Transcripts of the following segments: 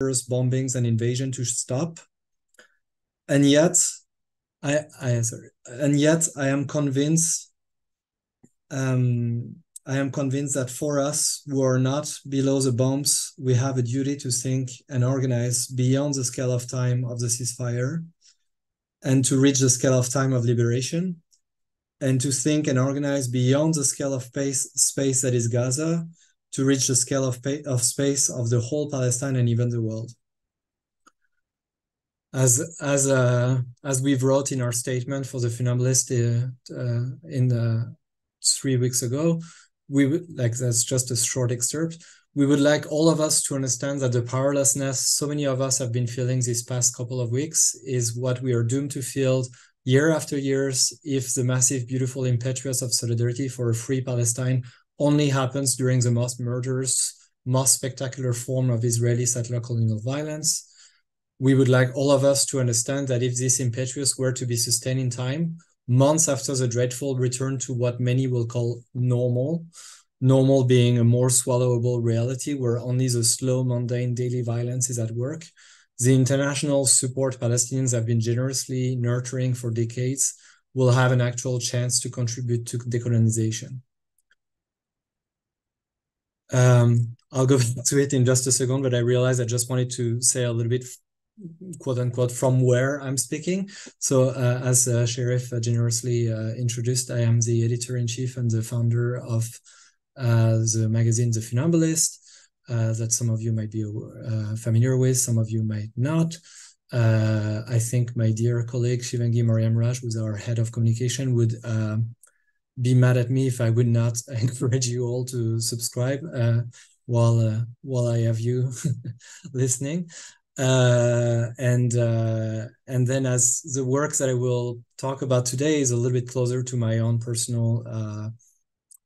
bombings and invasion to stop. And yet, I, I sorry, and yet I am convinced. Um, I am convinced that for us who are not below the bombs, we have a duty to think and organize beyond the scale of time of the ceasefire and to reach the scale of time of liberation and to think and organize beyond the scale of space, space that is Gaza to reach the scale of, of space of the whole Palestine and even the world. As as uh, as we've wrote in our statement for the Funambulist uh, uh, in the three weeks ago, we would like that's just a short excerpt. We would like all of us to understand that the powerlessness so many of us have been feeling these past couple of weeks is what we are doomed to feel year after years if the massive, beautiful impetus of solidarity for a free Palestine only happens during the most murderous, most spectacular form of Israeli settler colonial violence. We would like all of us to understand that if this impetus were to be sustained in time, months after the dreadful return to what many will call normal, normal being a more swallowable reality where only the slow, mundane daily violence is at work, the international support Palestinians have been generously nurturing for decades will have an actual chance to contribute to decolonization. Um, I'll go to it in just a second, but I realized I just wanted to say a little bit, quote unquote, from where I'm speaking. So, uh, as uh, Sherif uh, generously uh, introduced, I am the editor in chief and the founder of uh, the magazine The Funambulist, uh, that some of you might be familiar with, some of you might not. I think my dear colleague Shivangi Mariam Raj, who's our head of communication, would um, be mad at me if I would not encourage you all to subscribe uh, while uh, while I have you listening. Uh, and uh, and then as the work that I will talk about today is a little bit closer to my own personal uh,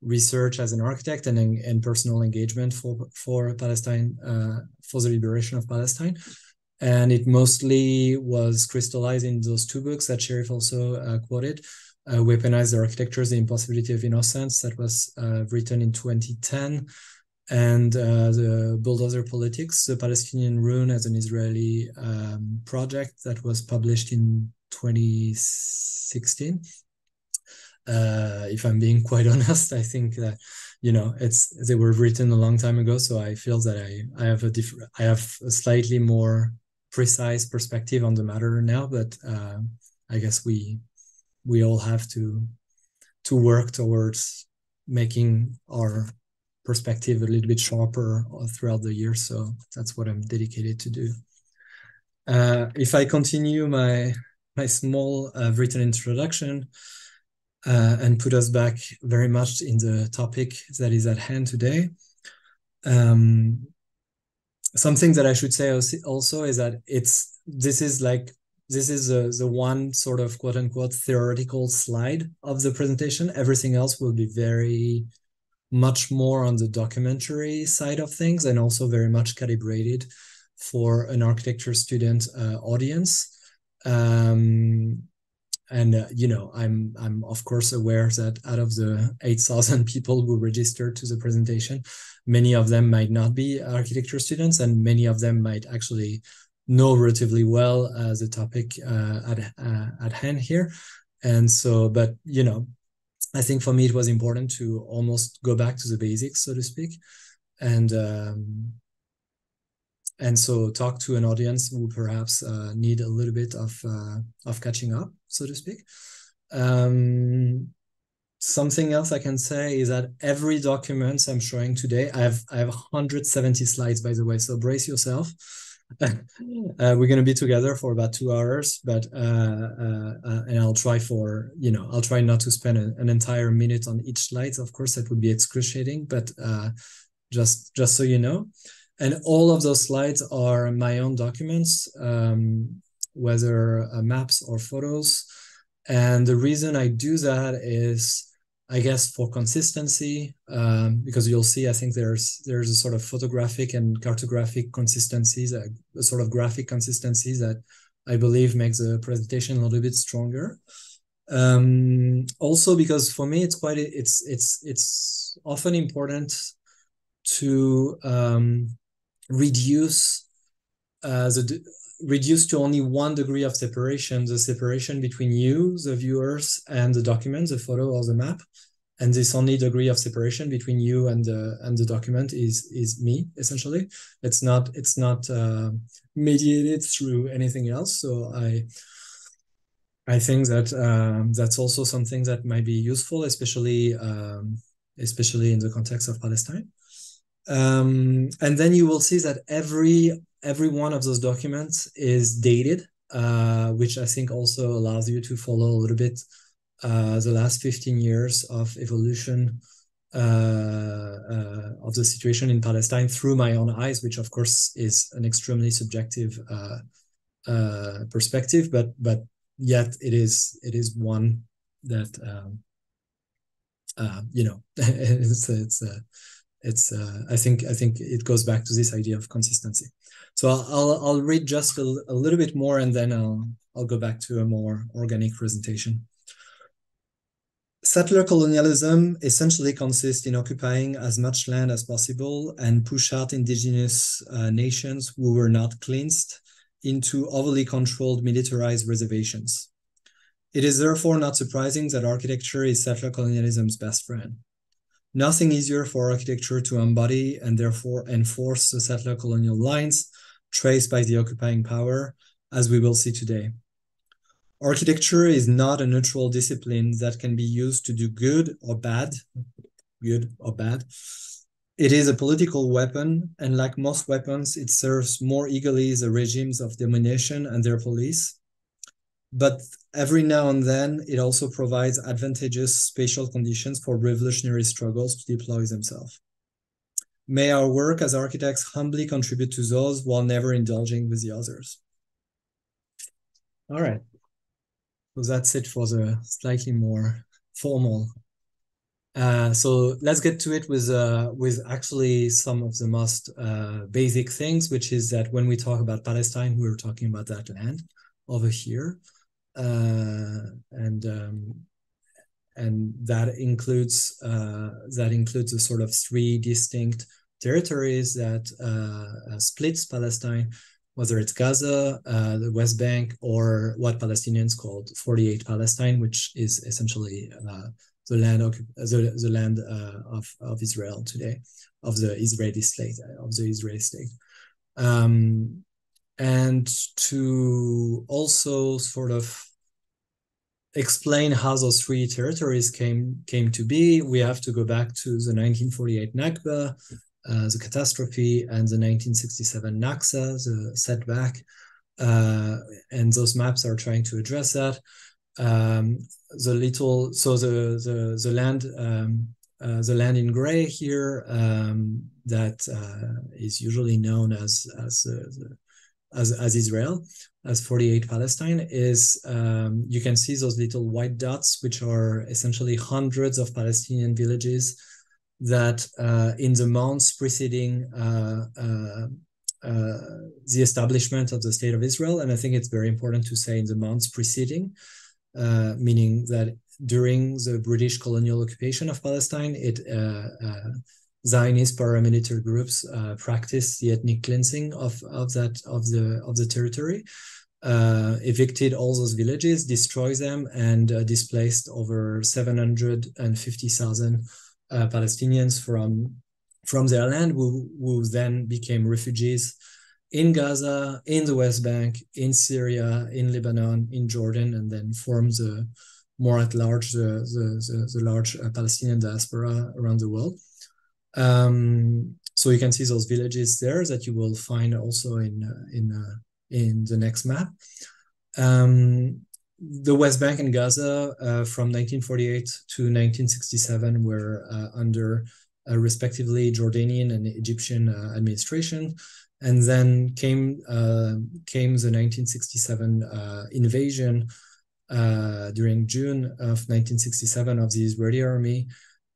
research as an architect and and personal engagement for for Palestine uh, for the liberation of Palestine. And it mostly was crystallized in those two books that Sherif also quoted uh, weaponized architectures, the impossibility of innocence that was uh, written in 2010 and uh, the bulldozer politics, the Palestinian ruin as an Israeli um, project that was published in 2016. Uh, if I'm being quite honest, I think that you know it's they were written a long time ago, so I feel that I I have a different I have a slightly more precise perspective on the matter now. But uh, I guess we we all have to to work towards making our perspective a little bit sharper throughout the year. So that's what I'm dedicated to do. Uh, if I continue my my small uh, written introduction uh, and put us back very much in the topic that is at hand today, um, something that I should say also is that it's this is like this is a, the one sort of quote unquote theoretical slide of the presentation. Everything else will be very much more on the documentary side of things and also very much calibrated for an architecture student uh, audience. Um, and uh, you know, I'm I'm of course aware that out of the 8,000 people who registered to the presentation, many of them might not be architecture students, and many of them might actually know relatively well uh, the topic uh, at uh, at hand here, and so but you know, I think for me it was important to almost go back to the basics, so to speak, and um, and so talk to an audience who perhaps uh, need a little bit of of catching up, so to speak. Um, something else I can say is that every document I'm showing today, I have I have 170 slides by the way, so brace yourself. uh, we're going to be together for about two hours, but uh, uh, uh, and I'll try for you know I'll try not to spend a, an entire minute on each slide. Of course, that would be excruciating, but uh, just just so you know, and all of those slides are my own documents, um, whether uh, maps or photos. And the reason I do that is I guess for consistency, um, because you'll see, I think there's there's a sort of photographic and cartographic consistencies, a, a sort of graphic consistencies that I believe makes the presentation a little bit stronger. Um, also, because for me, it's quite it's it's it's often important to um, reduce uh, the reduced to only one degree of separation, the separation between you, the viewers, and the document, the photo or the map. And this only degree of separation between you and the and the document is is me essentially. It's not it's not uh, mediated through anything else. So I I think that um, that's also something that might be useful, especially um, especially in the context of Palestine. Um, and then you will see that every every one of those documents is dated, uh, which I think also allows you to follow a little bit uh, the last 15 years of evolution uh, uh, of the situation in Palestine through my own eyes, which of course is an extremely subjective uh, uh, perspective, but but yet it is it is one that um, you know it's it's it's I think I think it goes back to this idea of consistency. So I'll I'll read just a, a little bit more and then I'll I'll go back to a more organic presentation. Settler colonialism essentially consists in occupying as much land as possible and push out indigenous uh, nations who were not cleansed into overly controlled militarized reservations. It is therefore not surprising that architecture is settler colonialism's best friend. Nothing easier for architecture to embody and therefore enforce the settler colonial lines traced by the occupying power, as we will see today. Architecture is not a neutral discipline that can be used to do good or bad, good or bad. It is a political weapon, and like most weapons, it serves more eagerly the regimes of domination and their police. But every now and then, it also provides advantageous spatial conditions for revolutionary struggles to deploy themselves. May our work as architects humbly contribute to those while never indulging with the others. All right. So that's it for the slightly more formal. Uh, so let's get to it with uh, with actually some of the most uh, basic things, which is that when we talk about Palestine, we're talking about that land over here, and um, and that includes uh, that includes a sort of three distinct territories that uh, uh, splits Palestine, whether it's Gaza, uh, the West Bank, or what Palestinians called 48 Palestine, which is essentially uh, the land the, the land uh, of of Israel today, of the Israeli state, of the Israeli state. Um, and to also sort of explain how those three territories came came to be, we have to go back to the 1948 Nakba, uh, the catastrophe, and the 1967 Naksa, the setback. Uh, and those maps are trying to address that. Um, the little so the the the land um, uh, the land in gray here um, that uh, is usually known as as the, as, as Israel, as 48 Palestine, is um, you can see those little white dots, which are essentially hundreds of Palestinian villages that uh, in the months preceding uh, uh, uh, the establishment of the State of Israel, and I think it's very important to say in the months preceding, uh, meaning that during the British colonial occupation of Palestine, it Zionist paramilitary groups uh, practiced the ethnic cleansing of, of that of the of the territory, uh, evicted all those villages, destroyed them, and uh, displaced over seven hundred and fifty thousand uh, Palestinians from from their land, who who then became refugees in Gaza, in the West Bank, in Syria, in Lebanon, in Jordan, and then formed the more at large the the, the, the large uh, Palestinian diaspora around the world. Um, so you can see those villages there that you will find also in uh, in uh, in the next map. Um, the West Bank and Gaza uh, from 1948 to 1967 were uh, under uh, respectively Jordanian and Egyptian uh, administration, and then came came the 1967 invasion during June of 1967 of the Israeli army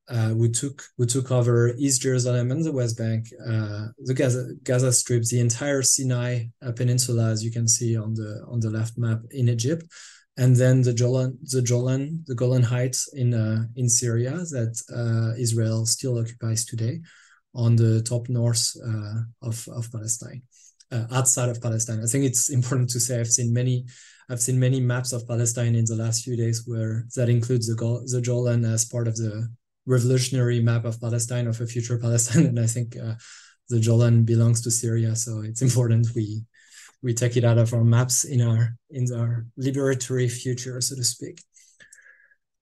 uh, we took we took over East Jerusalem and the West Bank, uh, the Gaza Gaza Strip, the entire Sinai Peninsula, as you can see on the on the left map in Egypt, and then the Golan the Golan the Golan Heights in uh, in Syria that uh, Israel still occupies today, on the top north uh, of of Palestine, uh, outside of Palestine. I think it's important to say I've seen many I've seen many maps of Palestine in the last few days where that includes the the Golan as part of the revolutionary map of Palestine of a future Palestine, and I think uh, the Golan belongs to Syria, so it's important we we take it out of our maps in our in our liberatory future, so to speak.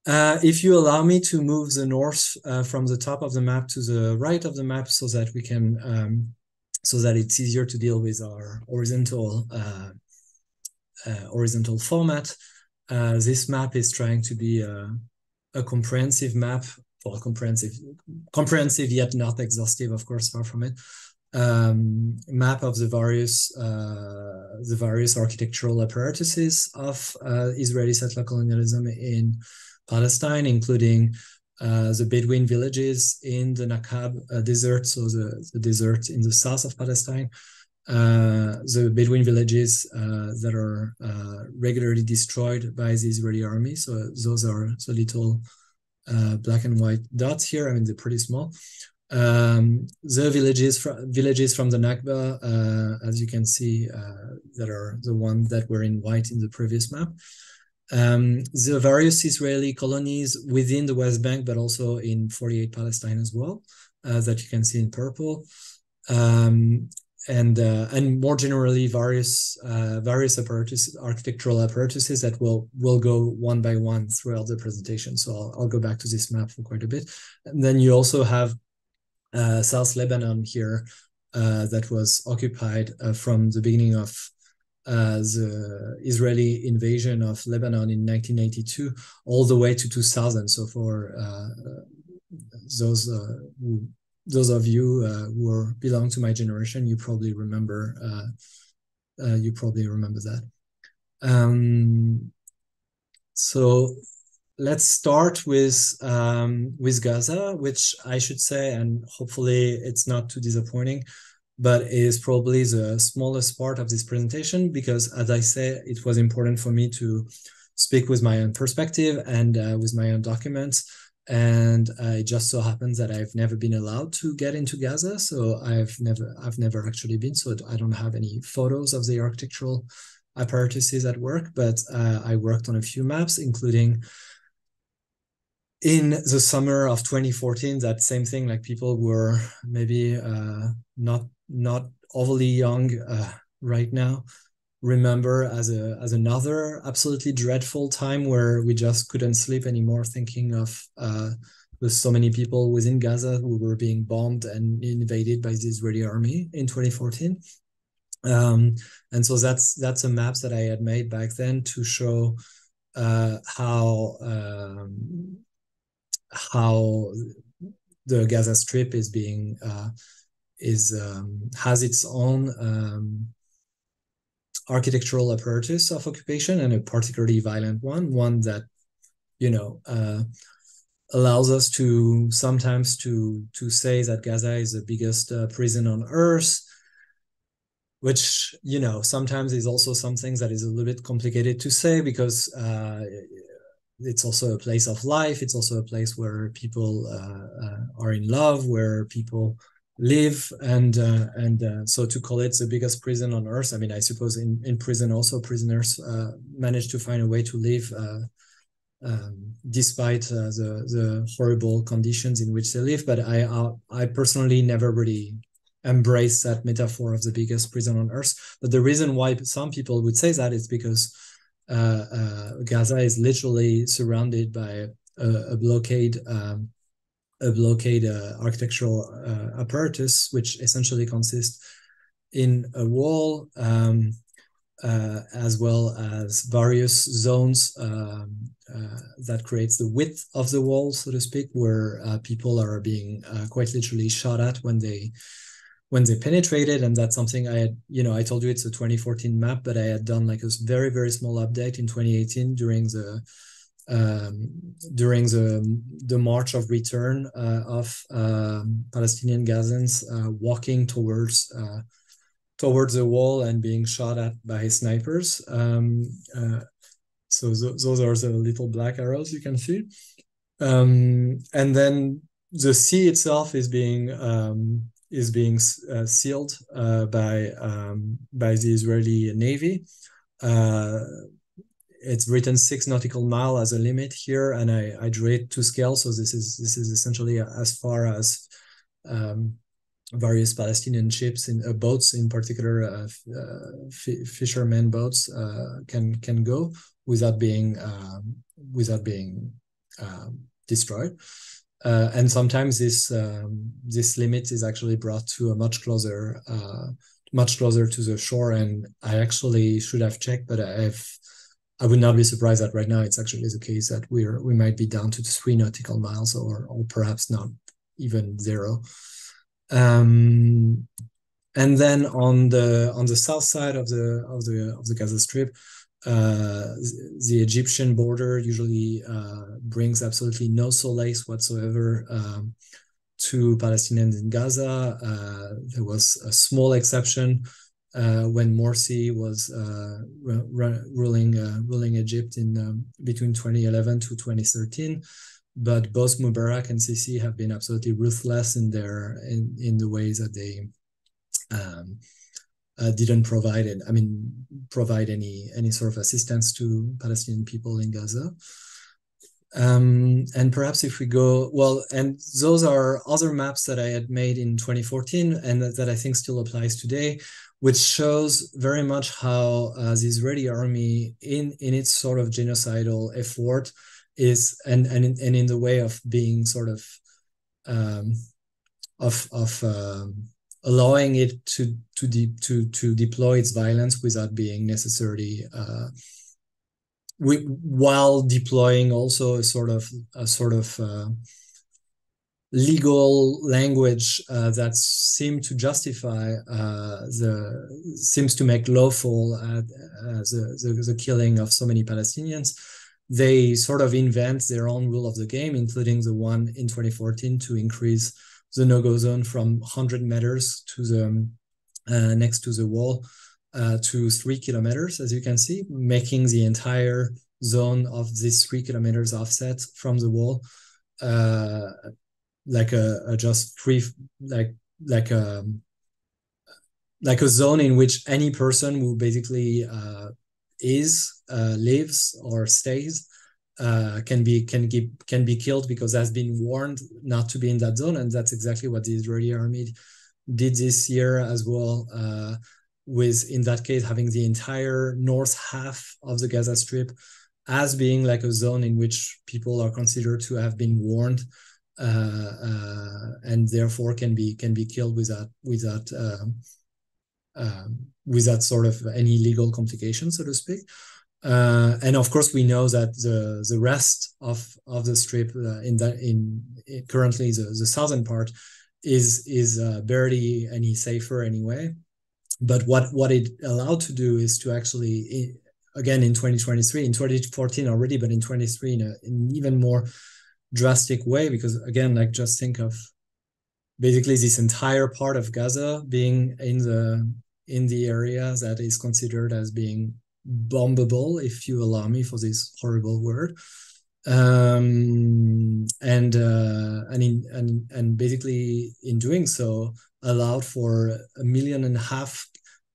Uh, if you allow me to move the north uh, from the top of the map to the right of the map so that we can um, so that it's easier to deal with our horizontal uh, uh horizontal format uh, this map is trying to be a comprehensive map comprehensive comprehensive yet not exhaustive of course far from it um, map of the various uh, the various architectural apparatuses of Israeli settler colonialism in Palestine, including uh, the Bedouin villages in the Naqab uh, desert, so the, the desert in the south of Palestine, uh, the Bedouin villages uh, that are uh, regularly destroyed by the Israeli army. So those are the little uh, black and white dots here. I mean, they're pretty small. Um, the villages, villages from the Nakba, as you can see, that are the ones that were in white in the previous map um, the various Israeli colonies within the West Bank, but also in 48 Palestine as well, uh, that you can see in purple. Um, and uh, and more generally, various uh, various apparatus, architectural apparatuses that will will go one by one throughout the presentation. So I'll, I'll go back to this map for quite a bit. And then you also have uh, South Lebanon here uh, that was occupied uh, from the beginning of uh, the Israeli invasion of Lebanon in 1982 all the way to 2000. So for those who, those of you uh, who are, belong to my generation, you probably remember uh, you probably remember that. Um, so let's start with um, with Gaza, which I should say, and hopefully it's not too disappointing but is probably the smallest part of this presentation because, as I say, it was important for me to speak with my own perspective and uh, with my own documents. And uh, it just so happens that I've never been allowed to get into Gaza, so I've never I've never actually been. So I don't have any photos of the architectural apparatuses at work, but uh, I worked on a few maps, including in the summer of 2014 that same thing like people were maybe uh, not not overly young uh, right now remember as a as another absolutely dreadful time where we just couldn't sleep anymore thinking of uh, so many people within Gaza who were being bombed and invaded by the Israeli army in 2014 um, and so that's that's a map that I had made back then to show uh, how um, how the Gaza Strip is being uh, is um, has its own um, architectural apparatus of occupation and a particularly violent one, one that you know uh, allows us to sometimes to to say that Gaza is the biggest uh, prison on earth, which you know sometimes is also something that is a little bit complicated to say because uh, it's also a place of life. It's also a place where people uh, uh, are in love, where people live and uh, and uh, so to call it the biggest prison on earth. I mean i suppose in, in prison also prisoners uh, manage to find a way to live uh, um, despite uh, the the horrible conditions in which they live. But i uh, i personally never really embrace that metaphor of the biggest prison on earth. But the reason why some people would say that is because gaza is literally surrounded by a, a blockade um, blockade architectural uh, apparatus, which essentially consists in a wall um, uh, as well as various zones um, uh, that creates the width of the wall, so to speak, where uh, people are being uh, quite literally shot at when they when they penetrated. And that's something I had, you know, I told you it's a 2014 map, but I had done like a very very small update in 2018 during the um, during the the march of return uh, of um, Palestinian Gazans uh, walking towards uh, towards the wall and being shot at by snipers. Um, so th those are the little black arrows you can see, um, and then the sea itself is being um, is being uh, sealed uh, by um, by the Israeli Navy. Uh, it's written six nautical mile as a limit here, and I, I drew it to scale. So this is this is essentially as far as um, various Palestinian ships in uh, boats, in particular uh, uh, fishermen boats, uh, can can go without being um, without being um, destroyed. Uh, and sometimes this um, this limit is actually brought to a much closer much closer to the shore. And I actually should have checked, but I've I would not be surprised that right now it's actually the case that we're we might be down to three nautical miles or or perhaps not even zero. Um, and then on the on the south side of the of the of the Gaza Strip, uh, the Egyptian border usually uh, brings absolutely no solace whatsoever um, to Palestinians in Gaza. Uh, there was a small exception when Morsi was uh, ruling uh, ruling Egypt in um, between 2011 to 2013. But both Mubarak and Sisi have been absolutely ruthless in their in, in the ways that they um, uh, didn't provide it. I mean, provide any any sort of assistance to Palestinian people in Gaza. Um, and perhaps if we go well, and those are other maps that I had made in 2014 and that, that I think still applies today, which shows very much how uh, the Israeli army, in in its sort of genocidal effort, is and and in, and in the way of being sort of um, of of um, allowing it to to de- to to deploy its violence without being necessarily uh, we, while deploying also a sort of a sort of uh, legal language uh, that seem to justify uh, the seems to make lawful uh, the, the, the killing of so many Palestinians. They sort of invent their own rule of the game, including the one in 2014 to increase the no-go zone from 100 meters to the um, uh, next to the wall uh, to three kilometers, as you can see, making the entire zone of this three kilometers offset from the wall uh, like a, a, just free, like like a um, like a zone in which any person who basically uh, is, uh, lives, or stays uh, can be can be can be killed because has been warned not to be in that zone, and that's exactly what the Israeli army did this year as well. Uh, with in that case having the entire north half of the Gaza Strip as being like a zone in which people are considered to have been warned and therefore can be can be killed without without um, um, without sort of any legal complication, so to speak. Uh, and of course, we know that the the rest of of the strip uh, in that in, in, currently the, the southern part is is uh, barely any safer anyway. But what what it allowed to do is to actually again in 2023 in 2014 already but in 23 in, a, in even more drastic way because again like just think of basically this entire part of gaza being in the in the area that is considered as being bombable, if you allow me for this horrible word. Um, and uh, and in and and basically in doing so allowed for a million and a half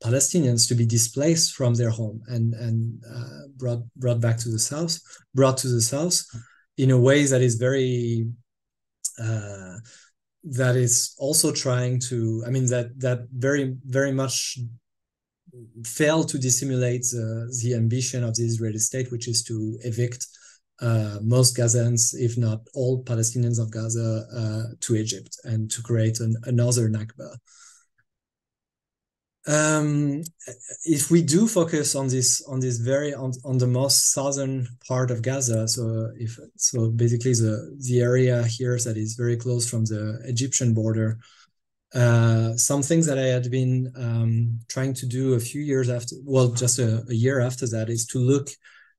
Palestinians to be displaced from their home and and uh, brought brought back to the south, brought to the south in a way that is very uh, that is also trying to i mean that that very very much fail to dissimulate the, the ambition of the Israeli state, which is to evict uh, most Gazans, if not all Palestinians of Gaza, uh, to Egypt and to create an, another Nakba. Um, if we do focus on this on this very on, on the most southern part of Gaza, so if so basically the the area here that is very close from the Egyptian border, uh, some things that I had been um, trying to do a few years after, well, just a, a, year after that, is to look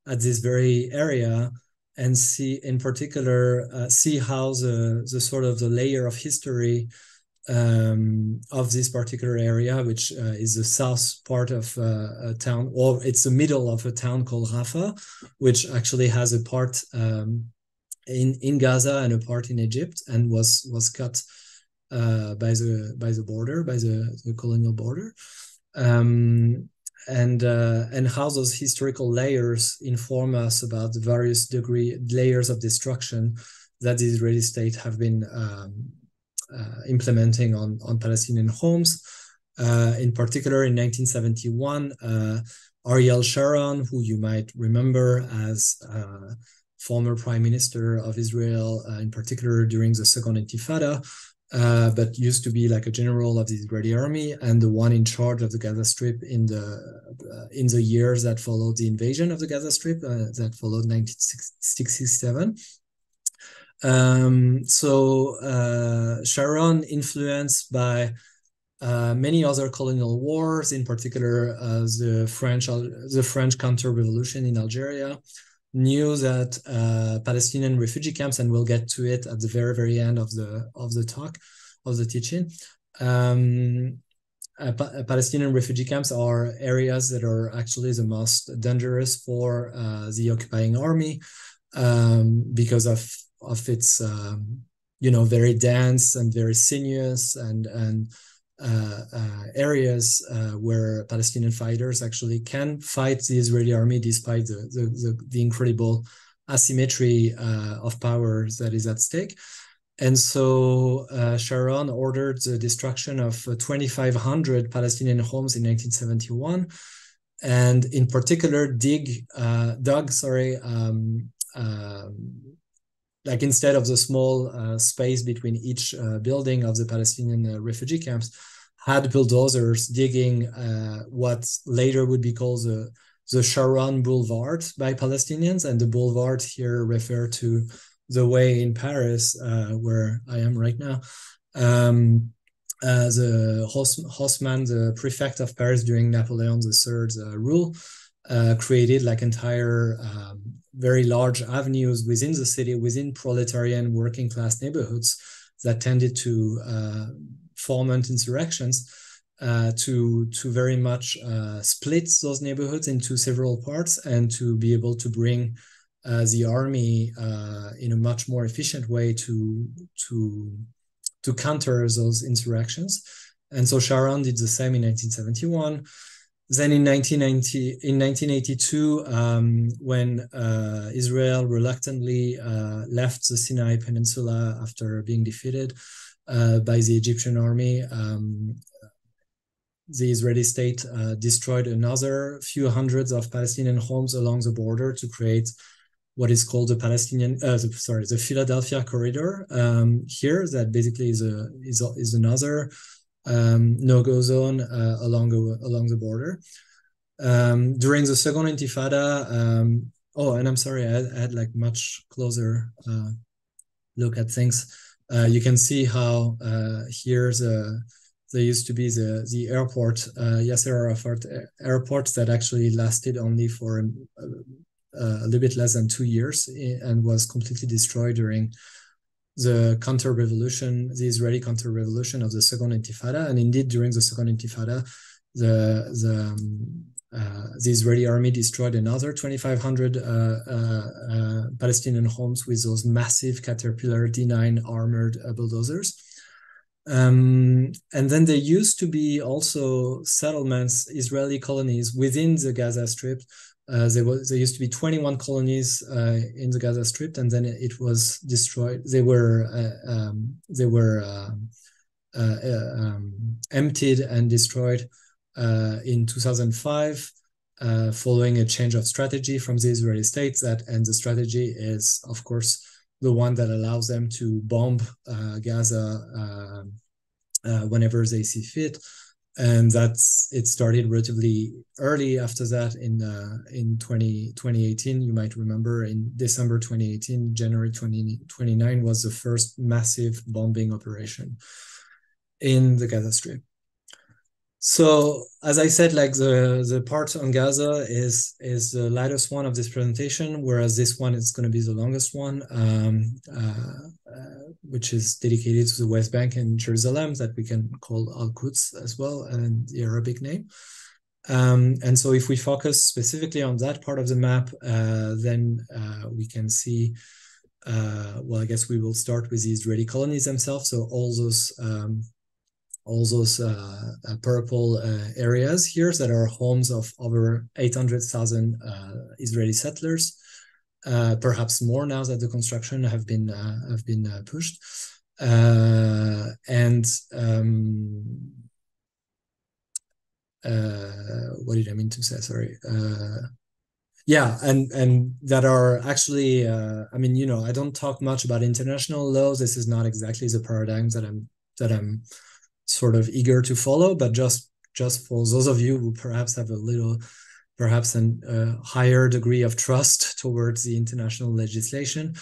at this very area and see, in particular, uh, see how the the sort of the layer of history um, of this particular area, which uh, is the south part of uh, a town, or it's the middle of a town called Rafah, which actually has a part um, in in Gaza and a part in Egypt, and was was cut uh, by the by the border, by the, the colonial border, um, and uh, and how those historical layers inform us about the various degree layers of destruction that the Israeli state have been um, implementing on on Palestinian homes. Uh, in particular, in 1971, uh, Ariel Sharon, who you might remember as uh, former prime minister of Israel, uh, in particular during the Second Intifada, uh, but used to be like a general of the Israeli army and the one in charge of the Gaza Strip in the uh, in the years that followed the invasion of the Gaza Strip uh, that followed 1967. Um, so uh, Sharon, influenced by uh, many other colonial wars, in particular uh, the French the French counter-revolution in Algeria, knew that uh, Palestinian refugee camps, and we'll get to it at the very very end of the of the talk of the teach-in. Um, uh, pa Palestinian refugee camps are areas that are actually the most dangerous for uh, the occupying army um, because of of its um, you know very dense and very sinuous and and uh, uh, areas uh, where Palestinian fighters actually can fight the Israeli army despite the, the, the, the incredible asymmetry of power that is at stake. And so uh, Sharon ordered the destruction of 2,500 Palestinian homes in 1971, and in particular, dig, uh, dug, sorry, um, um, like instead of the small uh, space between each uh, building of the Palestinian uh, refugee camps, had bulldozers digging uh, what later would be called the the Sharon Boulevard by Palestinians, and the boulevard here refer to the way in Paris uh, where I am right now. Um, uh, the Haussmann, the prefect of Paris during Napoleon III's rule, created like entire um, very large avenues within the city, within proletarian working class neighborhoods that tended to uh, foment insurrections, uh, to to very much uh, split those neighborhoods into several parts and to be able to bring uh, the army uh, in a much more efficient way to to to counter those insurrections. And so Sharon did the same in 1971. Then in 1990, in 1982, um, when uh, Israel reluctantly uh, left the Sinai Peninsula after being defeated uh, by the Egyptian army, um, the Israeli state uh, destroyed another few hundreds of Palestinian homes along the border to create what is called the Palestinian, uh, the, sorry, the Philadelphia corridor um, here. That basically is a is, is another um, no-go zone uh, along the, along the border. Um, during the second Intifada, um, oh, and I'm sorry, I, I had like much closer uh, look at things. Uh, you can see how uh, here's the there used to be the the airport uh, Yasser Arafat airport that actually lasted only for uh, a little bit less than two years eh, and was completely destroyed during the counter revolution, the Israeli counter revolution of the Second Intifada, and indeed during the Second Intifada, the the um, uh, the Israeli army destroyed another 2,500 uh, uh, uh, Palestinian homes with those massive Caterpillar D9 armored uh, bulldozers. Um, and then there used to be also settlements, Israeli colonies within the Gaza Strip uh, there was there used to be 21 colonies uh, in the Gaza Strip, and then it was destroyed. They were uh, um, they were um, uh, uh, um, emptied and destroyed uh, in 2005, following a change of strategy from the Israeli state. That and the strategy is, of course, the one that allows them to bomb Gaza whenever they see fit and that's it started relatively early after that in uh, in 20, 2018 you might remember in december 2018 january 2029 was the first massive bombing operation in the gaza strip so as I said, like the the part on Gaza is is the lightest one of this presentation, whereas this one is going to be the longest one, um, uh, uh, which is dedicated to the West Bank and Jerusalem that we can call Al Quds as well, and the Arabic name. Um, and so if we focus specifically on that part of the map, uh, then uh, we can see uh, well, I guess we will start with the Israeli colonies themselves. So all those um, all those uh, uh, purple uh, areas here that are homes of over 800,000 uh, Israeli settlers, uh, perhaps more now that the construction have been have been pushed. and um, what did I mean to say? Sorry yeah and and that are actually uh, i mean you know i don't talk much about international law this is not exactly the paradigm that i'm that i'm sort of eager to follow but just just for those of you who perhaps have a little perhaps a uh, higher degree of trust towards the international legislation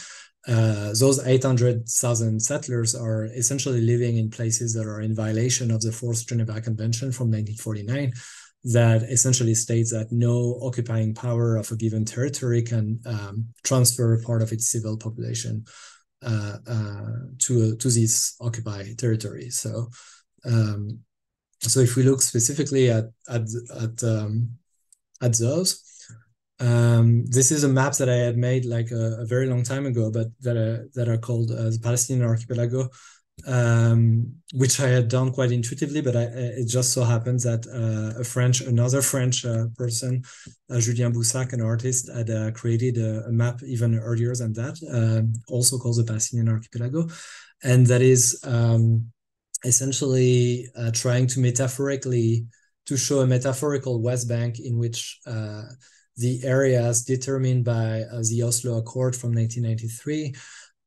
uh, those 800,000 settlers are essentially living in places that are in violation of the Fourth Geneva Convention from 1949 that essentially states that no occupying power of a given territory can um, transfer part of its civil population uh, uh, to to these occupied territories. So, um, so if we look specifically at at at um, at those, um, this is a map that I had made like a, a very long time ago, but that are that are called uh, the Palestinian Archipelago um, which I had done quite intuitively, but I, it just so happens that uh, a French, another French uh, person, uh, Julien Bousac, an artist, had uh, created a, a, map even earlier than that, um, also called the Palestinian Archipelago, and that is um, essentially uh, trying to metaphorically to show a metaphorical West Bank in which uh, the areas determined by the Oslo Accord from 1993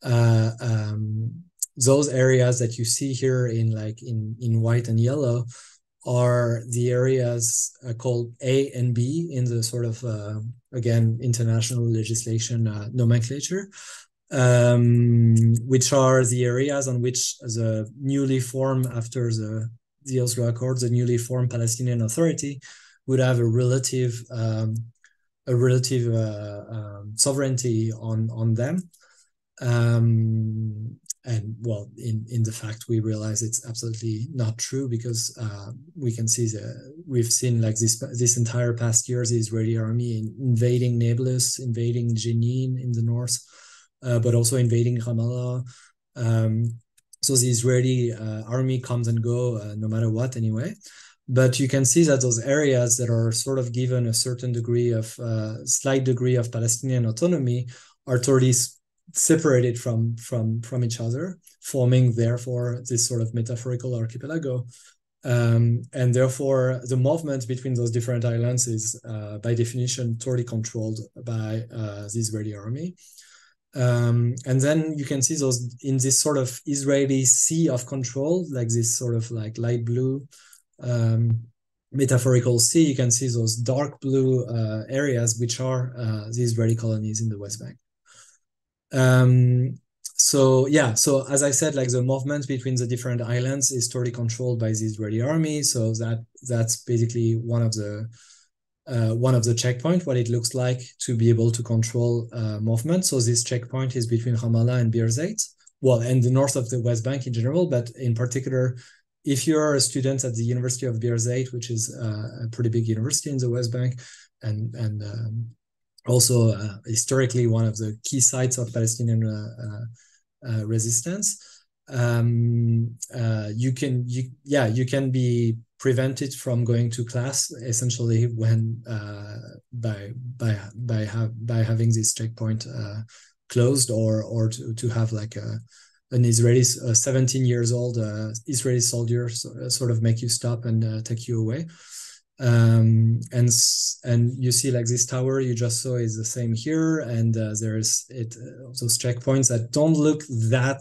um, those areas that you see here in like in in white and yellow are the areas uh, called A and B in the sort of uh, again international legislation uh, nomenclature, um, which are the areas on which the newly formed after the the Oslo Accords, the newly formed Palestinian Authority would have a relative um, a relative uh, um, sovereignty on on them. Um, and well in in the fact we realize it's absolutely not true because uh, we can see that we've seen like this this entire past years the Israeli army invading Nablus, invading Jenin in the north, uh, but also invading Ramallah. Um, so the Israeli uh, army comes and go uh, no matter what anyway. But you can see that those areas that are sort of given a certain degree of uh, slight degree of Palestinian autonomy are totally separated from from from each other, forming therefore this sort of metaphorical archipelago. Um, and therefore, the movement between those different islands is, uh, by definition, totally controlled by uh, the Israeli army. Um, and then you can see those in this sort of Israeli sea of control, like this sort of like light blue um, metaphorical sea. You can see those dark blue uh, areas, which are uh, the Israeli colonies in the West Bank. Um, so yeah, so as I said, like the movement between the different islands is totally controlled by the Israeli army. So that that's basically one of the uh, one of the checkpoint, what it looks like to be able to control uh, movement. So this checkpoint is between Ramallah and Birzeit, well, and the north of the West Bank in general, but in particular, if you're a student at the University of Birzeit, which is uh, a pretty big university in the West Bank, and and um, also uh, historically one of the key sites of Palestinian uh, uh, resistance. Um, you can you yeah you can be prevented from going to class essentially when by by by have by having this checkpoint closed or or to, to have like a an Israeli uh, 17 years old uh, Israeli soldier so, uh, sort of make you stop and take you away. Um, and and you see like this tower you just saw is the same here and uh, there's it uh, those checkpoints that don't look that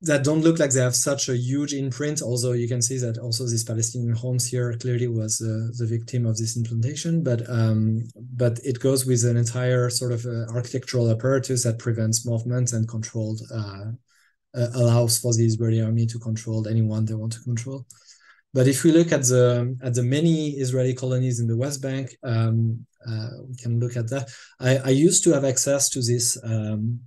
that don't look like they have such a huge imprint although you can see that also these palestinian homes here clearly was uh, the victim of this implantation but um, but it goes with an entire sort of uh, architectural apparatus that prevents movement and controlled uh, uh, allows for the israeli army to control anyone they want to control but if we look at the at the many Israeli colonies in the West Bank, um, uh, we can look at that. I, I used to have access to this. Um,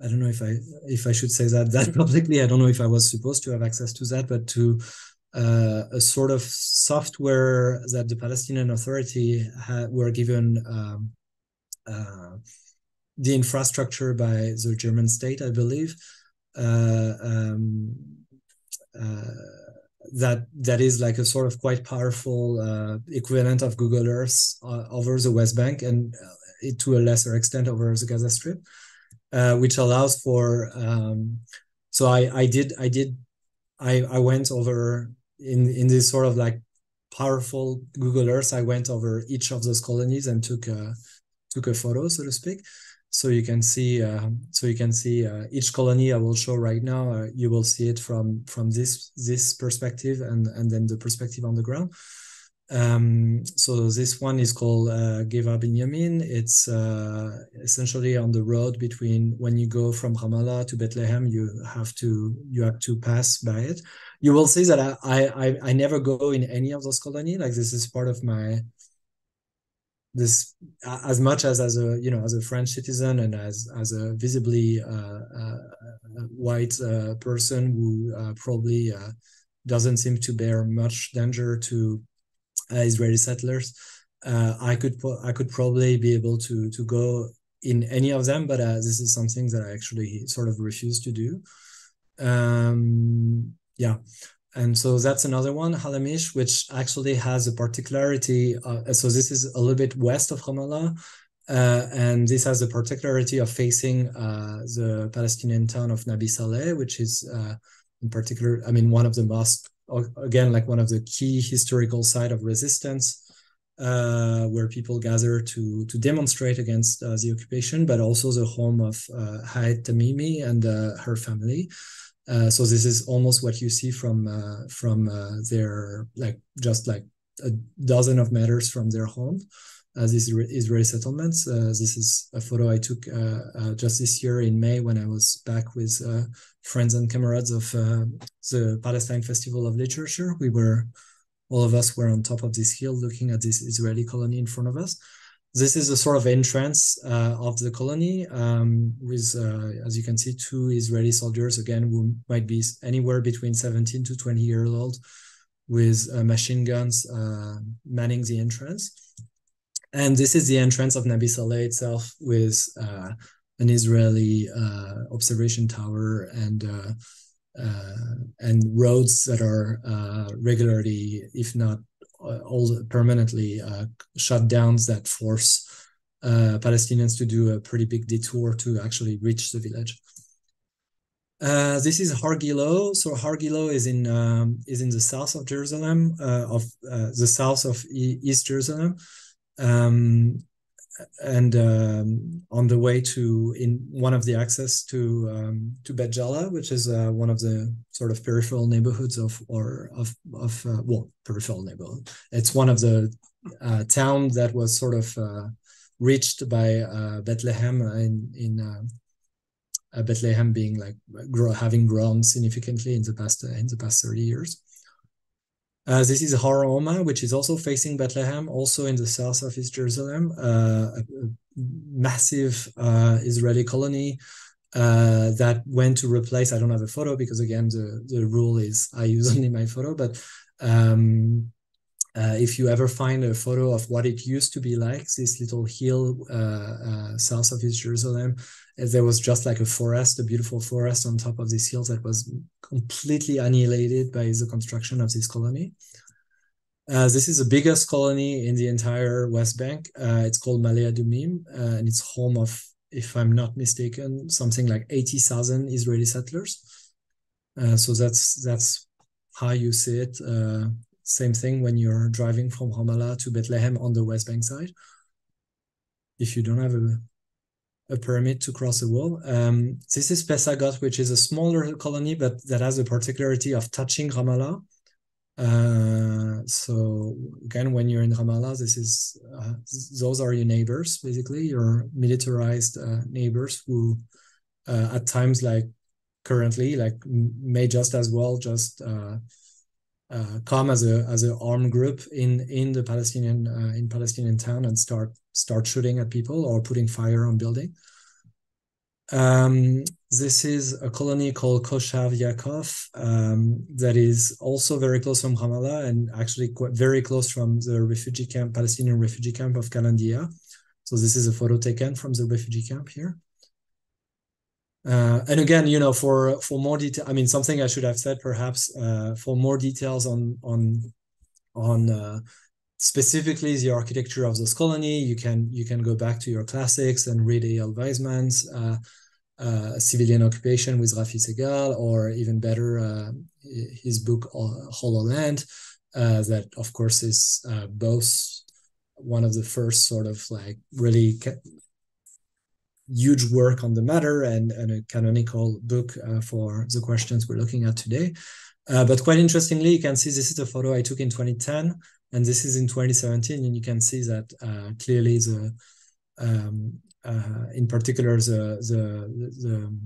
I don't know if I if I should say that that publicly. I don't know if I was supposed to have access to that, but to uh, a sort of software that the Palestinian Authority had, were given um, uh, the infrastructure by the German state, I believe. Uh, um, uh, that that is like a sort of quite powerful uh, equivalent of Google Earth uh, over the West Bank and to a lesser extent over the Gaza Strip, uh, which allows for. Um, so I I did I did I I went over in in this sort of like powerful Google Earth. I went over each of those colonies and took a took a photo, so to speak so you can see uh, so you can see uh, each colony I will show right now. Uh, you will see it from from this this perspective and and then the perspective on the ground. Um, so this one is called uh, Geva Binyamin. It's uh, essentially on the road between when you go from Ramallah to Bethlehem. You have to you have to pass by it. You will see that I I I never go in any of those colonies. Like this is part of my this as much as as a you know as a French citizen and as as a visibly uh, uh, white uh, person who uh, probably uh, doesn't seem to bear much danger to uh, Israeli settlers, I could I could probably be able to to go in any of them, but this is something that I actually sort of refuse to do. Um, yeah, and so that's another one, Halamish, which actually has a particularity. Uh, so this is a little bit west of Ramallah, uh, and this has the particularity of facing uh, the Palestinian town of Nabi Saleh, which is uh, in particular, I mean, one of the most, again, like one of the key historical site of resistance, uh, where people gather to to demonstrate against uh, the occupation, but also the home of uh, Ahed Tamimi and her family. Uh, so this is almost what you see from uh, from uh, their like just like a dozen of meters from their home. Uh, these Israeli settlements. Uh, this is a photo I took uh, just this year in May when I was back with friends and comrades of the Palestine Festival of Literature. We were all of us were on top of this hill looking at this Israeli colony in front of us this is a sort of entrance uh, of the colony um, with, uh, as you can see, two Israeli soldiers, again, who might be anywhere between 17 to 20 years old with uh, machine guns manning the entrance. And this is the entrance of Nabi Saleh itself with uh, an Israeli uh, observation tower and and roads that are regularly, if not uh, all permanently uh, shutdowns that force uh, Palestinians to do a pretty big detour to actually reach the village. Uh, this is Har Gilo. So Har Gilo is in um, is in the south of Jerusalem, uh, of uh, the south of e East Jerusalem, um, and um, on the way to in one of the access to um, to Beit Jala, which is uh, one of the sort of peripheral neighborhoods of or of of uh, well peripheral neighborhood. It's one of the uh, towns that was sort of uh, reached by uh, Bethlehem in in uh, Bethlehem being like grow, having grown significantly in the past in the past thirty years. Uh, this is Har Homa, which is also facing Bethlehem, also in the south of East Jerusalem, uh, a, massive uh, Israeli colony uh, that went to replace. I don't have a photo because again the the rule is I use only my photo, but um, uh, if you ever find a photo of what it used to be like, this little hill uh, south of East Jerusalem, there was just like a forest, a beautiful forest on top of these hills that was completely annihilated by the construction of this colony. Uh, this is the biggest colony in the entire West Bank. Uh, it's called Ma'ale Adumim, uh, and it's home of, if I'm not mistaken, something like 80,000 Israeli settlers. Uh, so that's that's how you see it. Uh, same thing when you're driving from Ramallah to Bethlehem on the West Bank side. If you don't have a a permit to cross the wall. Um, this is Pesagot, which is a smaller colony, but that has a particularity of touching Ramallah. Uh, so again, when you're in Ramallah, this is uh, those are your neighbors, basically your militarized uh, neighbors who, uh, at times like currently, like may just as well just uh, come as a as an armed group in in the Palestinian in Palestinian town and start start shooting at people or putting fire on building. Um, this is a colony called Kochav Yaakov um, that is also very close from Ramallah and actually quite very close from the refugee camp, Palestinian refugee camp of Kalandia. So this is a photo taken from the refugee camp here. Uh, and again, you know, for for more detail, I mean, something I should have said perhaps uh, for more details on on on uh, specifically the architecture of this colony, you can you can go back to your classics and read Eyal Weizman's uh, uh, Civilian Occupation with Rafi Segal, or even better, uh, his book Hollow Land, that of course is both one of the first sort of like really huge work on the matter and, and a canonical book uh, for the questions we're looking at today. Uh, but quite interestingly, you can see this is a photo I took in 2010, and this is in 2017, and you can see that uh, clearly the, um, uh, in particular, the, the, the,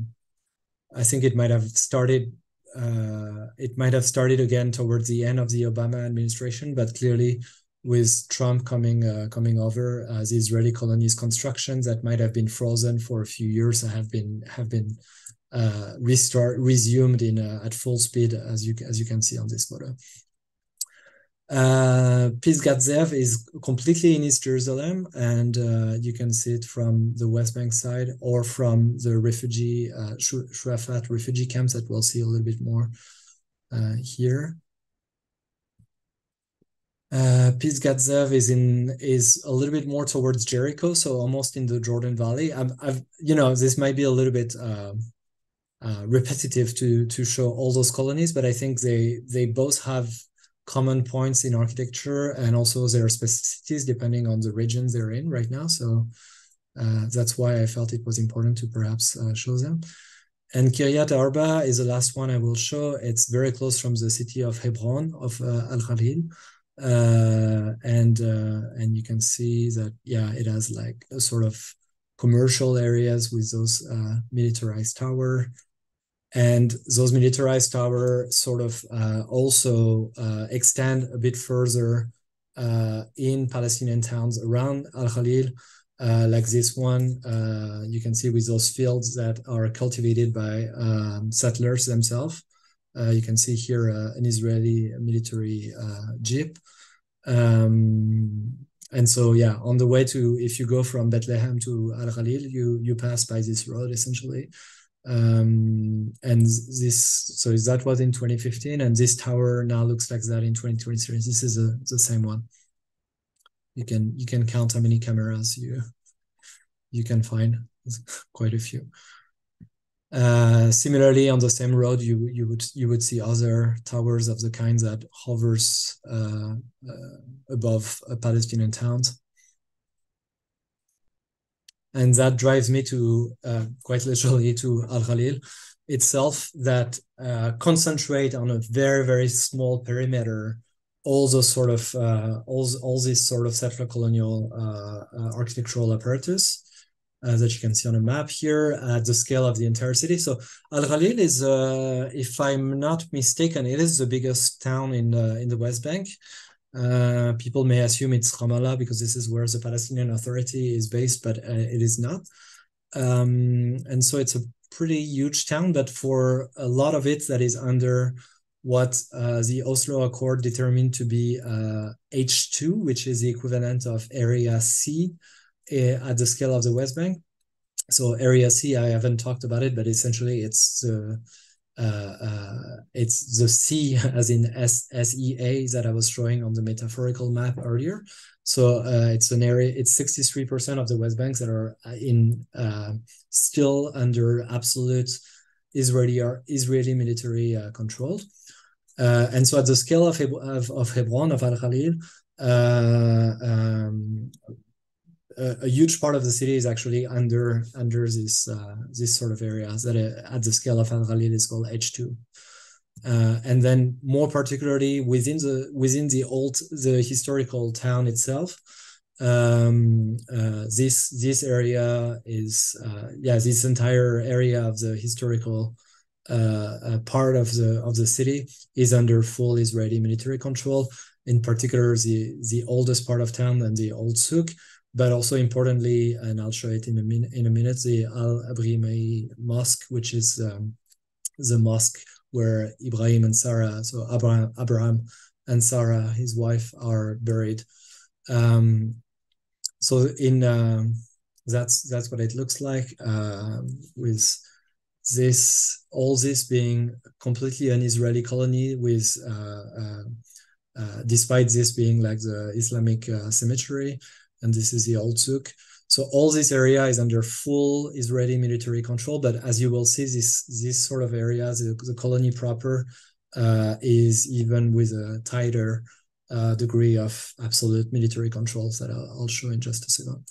I think it might have started, uh, it might have started again towards the end of the Obama administration, but clearly with Trump coming uh, coming over, uh, the Israeli colonies constructions that might have been frozen for a few years have been have been uh, restart resumed in uh, at full speed as you as you can see on this photo. Uh, Pisgat Ze'ev is completely in East Jerusalem, and uh, you can see it from the West Bank side or from the refugee uh, Shuafat refugee camps that we'll see a little bit more here. Uh, Pisgat Ze'ev is in is a little bit more towards Jericho, so almost in the Jordan Valley. I've, I've you know this might be a little bit uh, uh, repetitive to to show all those colonies, but I think they they both have common points in architecture and also their specificities depending on the regions they're in right now. So uh, that's why I felt it was important to perhaps uh, show them. And Kiryat Arba is the last one I will show. It's very close from the city of Hebron of uh, Al Khalil uh, and uh, and you can see that yeah it has like a sort of commercial areas with those uh, militarized tower. And those militarized tower sort of uh, also uh, extend a bit further uh, in Palestinian towns around Al Khalil. Like this one you can see with those fields that are cultivated by um, settlers themselves you can see here uh, an Israeli military uh, jeep. Um, and so, yeah, on the way to, if you go from Bethlehem to Al Khalil, you you pass by this road essentially. Um, and this, so that was in 2015, and this tower now looks like that in 2023. This is a, the same one. You can you can count how many cameras you you can find. Quite a few. Uh, similarly, on the same road, you you would you would see other towers of the kind that hovers uh, uh, above Palestinian towns, and that drives me to uh, quite literally to Al Khalil itself, that uh, concentrate on a very very small perimeter all those sort of all all this sort of settler colonial architectural apparatus uh, that you can see on a map here at the scale of the entire city. So Al Khalil is, uh, if I'm not mistaken, it is the biggest town in uh, in the West Bank. Uh, people may assume it's Ramallah because this is where the Palestinian Authority is based, but uh, it is not. Um, and so it's a pretty huge town, but for a lot of it that is under what uh, the Oslo Accord determined to be H2, which is the equivalent of Area C at the scale of the West Bank. So Area C, I haven't talked about it, but essentially it's the uh, uh, it's the C as in S S E A that I was showing on the metaphorical map earlier. So uh, it's an area. It's sixty three percent of the West Banks that are uh, in uh, still under absolute Israeli Israeli military uh, control. and so at the scale of of, of Hebron of Al Khalil, um, a, huge part of the city is actually under under this uh, this sort of areas that uh, at the scale of Al is called H2. Uh, and then more particularly within the within the old the historical town itself, um, uh, this this area is uh, yeah this entire area of the historical uh, part of the of the city is under full Israeli military control. In particular, the the oldest part of town and the old souk, but also importantly, and I'll show it in a minute, in a minute, the Al Ibrahimi Mosque, which is um, the mosque where Ibrahim and Sarah, so Abraham, Abraham and Sarah, his wife, are buried. Um, so in um, that's that's what it looks like uh, with this all this being completely an Israeli colony with uh, uh, uh despite this being like the Islamic uh, cemetery and this is the old so all this area is under full Israeli military control but as you will see this this sort of areas the, the colony proper uh, is even with a tighter degree of absolute military controls that I'll, I'll show in just a second.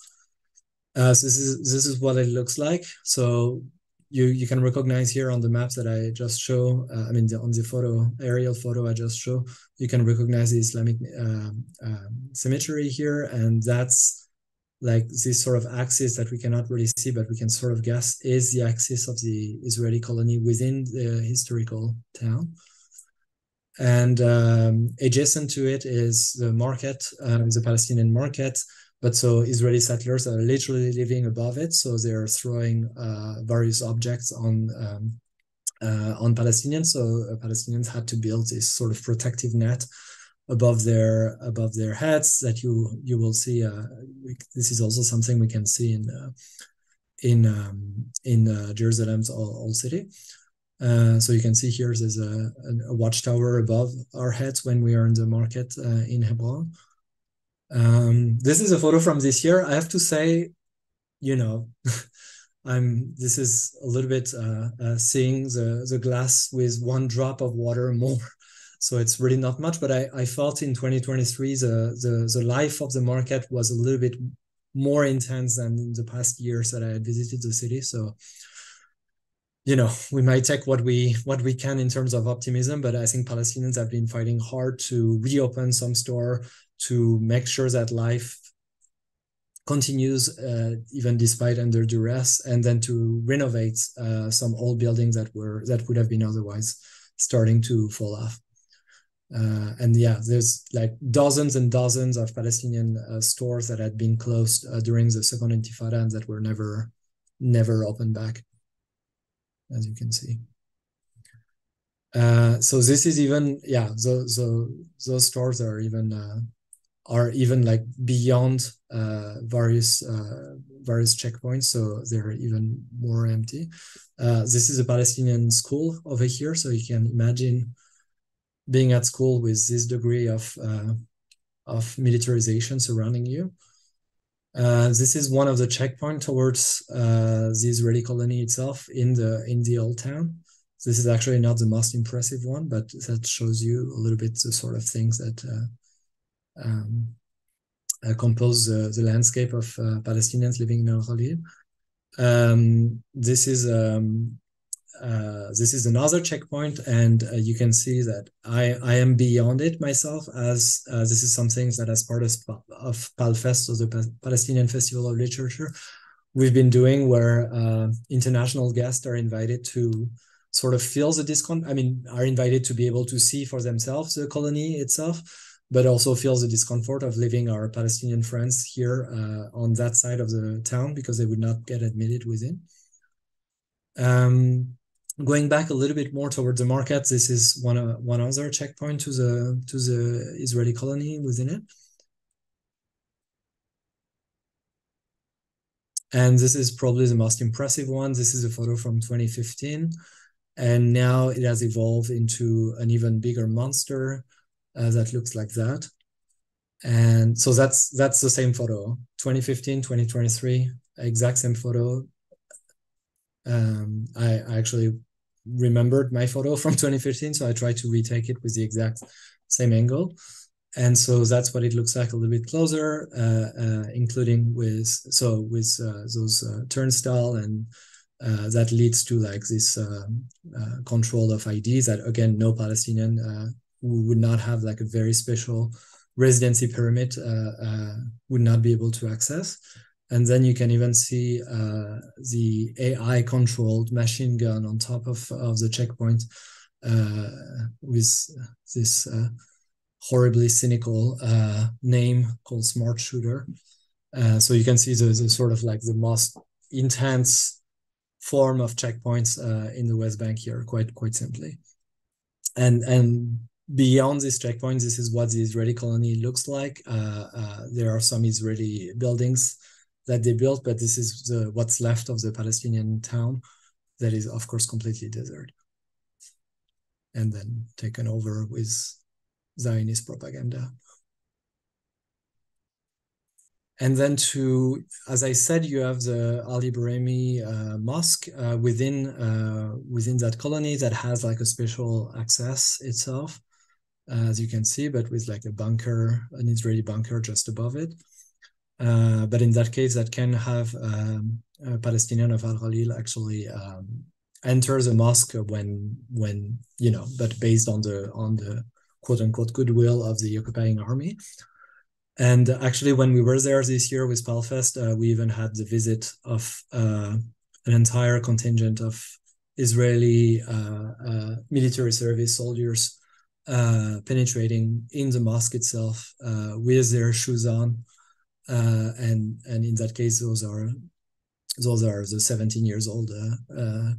Uh, so this is this is what it looks like. So you you can recognize here on the maps that I just show. Uh, I mean, the, on the photo aerial photo I just show, you can recognize the Islamic uh, cemetery here, and that's like this sort of axis that we cannot really see, but we can sort of guess is the axis of the Israeli colony within the historical town. And um, adjacent to it is the market, uh, the Palestinian market, but so Israeli settlers are literally living above it, so they're throwing uh, various objects on um, uh, on Palestinians. So uh, Palestinians had to build this sort of protective net above their above their heads that you you will see. Uh, this is also something we can see in uh, in um, in uh, Jerusalem's old city. so you can see here there's a, a, watchtower above our heads when we are in the market in Hebron. Um, this is a photo from this year. I have to say, you know, I'm. This is a little bit uh, uh, seeing the the glass with one drop of water more. So it's really not much. But I I felt in 2023 the the the life of the market was a little bit more intense than in the past years that I had visited the city. So you know we might take what we what we can in terms of optimism but i think palestinians have been fighting hard to reopen some store to make sure that life continues uh, even despite under duress and then to renovate uh, some old buildings that were that would have been otherwise starting to fall off. Uh, and yeah there's like dozens and dozens of palestinian uh, stores that had been closed uh, during the second intifada and that were never never opened back as you can see. Uh, so this is even yeah so those stores are even are even like beyond uh, various uh, various checkpoints, so they're even more empty. Uh, this is a Palestinian school over here, so you can imagine being at school with this degree of uh, of militarization surrounding you. Uh, this is one of the checkpoints towards uh, the Israeli colony itself in the in the old town. This is actually not the most impressive one, but that shows you a little bit the sort of things that um, uh, compose the landscape of uh, Palestinians living in Al Khalil. Um, this is um, uh, this is another checkpoint, and uh, you can see that I, I am beyond it myself, as uh, this is something that, as part of, of PALFest, or the Palestinian Festival of Literature, we've been doing, where uh, international guests are invited to sort of feel the discount. I mean, are invited to be able to see for themselves the colony itself but also feels the discomfort of leaving our Palestinian friends here uh, on that side of the town because they would not get admitted within. Um, going back a little bit more towards the market, this is one uh, one other checkpoint to the to the Israeli colony within it. And this is probably the most impressive one. This is a photo from 2015. And now it has evolved into an even bigger monster that looks like that. And so that's that's the same photo, 2015, 2023, exact same photo. Um, I, I actually remembered my photo from 2015, so I tried to retake it with the exact same angle. And so that's what it looks like a little bit closer, uh, uh, including with so with uh, those uh, turnstile and uh, that leads to like this um, uh, control of id that again no Palestinian uh, who would not have like a very special residency permit uh, uh, would not be able to access. And then you can even see uh, the AI controlled machine gun on top of, of the checkpoint uh, with this uh, horribly cynical uh, name called Smart Shooter. so you can see the, the, sort of like the most intense form of checkpoints in the West Bank here, quite quite simply. And and beyond this checkpoint, this is what the Israeli colony looks like. Uh, uh, there are some Israeli buildings that they built, but this is the, what's left of the Palestinian town that is, of course, completely desert and then taken over with Zionist propaganda. And then to, as I said, you have the Ali Ibrahimi uh, mosque uh, within uh, within that colony that has like a special access itself, as you can see, but with like a bunker, an Israeli bunker just above it. Uh, but in that case, that can have um, a Palestinian of Al Khalil actually um, enter the mosque when when you know, but based on the on the quote unquote goodwill of the occupying army. And actually, when we were there this year with Palfest, uh, we even had the visit of uh, an entire contingent of Israeli uh, uh military service soldiers uh, penetrating in the mosque itself uh, with their shoes on uh, and and in that case those are those are the 17 years old uh, uh,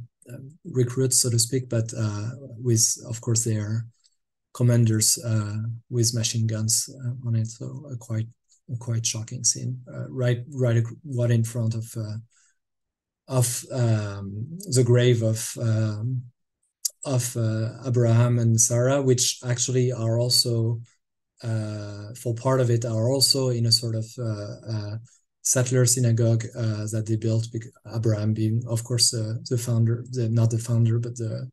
recruits so to speak but uh, with of course their commanders uh, with machine guns on it. So a quite a quite shocking scene right right right in front of of um, the grave of um, of Abraham and Sarah which actually are also uh, for part of it are also in a sort of uh, uh, settler synagogue that they built. Abraham being, of course, the founder, the, not the founder, but the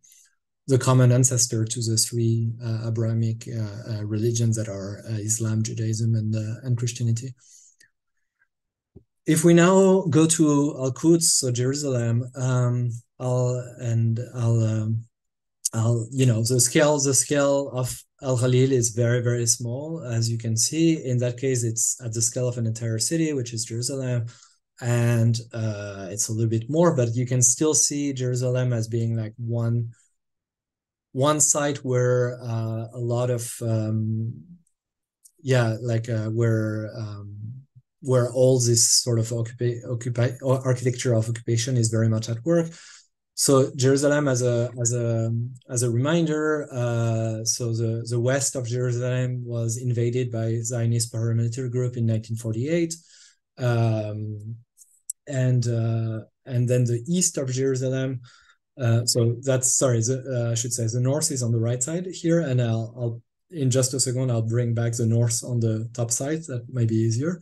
the common ancestor to the three uh, Abrahamic uh, uh, religions that are Islam, Judaism, and and Christianity. If we now go to Al Quds, so Jerusalem, um, I'll and I'll um, You know the scale the scale of Al Khalil is very, very small. As you can see, in that case, it's at the scale of an entire city, which is Jerusalem. And uh, it's a little bit more, but you can still see Jerusalem as being like one one site where uh, a lot of um, yeah, like uh, where um, where all this sort of occupy, occupy architecture of occupation is very much at work so Jerusalem as a as a as a reminder, uh, so the the west of Jerusalem was invaded by Zionist paramilitary group in 1948, um, and uh, and then the east of Jerusalem. Uh, so that's sorry, the, uh, I should say the north is on the right side here, and I'll, I'll in just a second I'll bring back the north on the top side. That might be easier.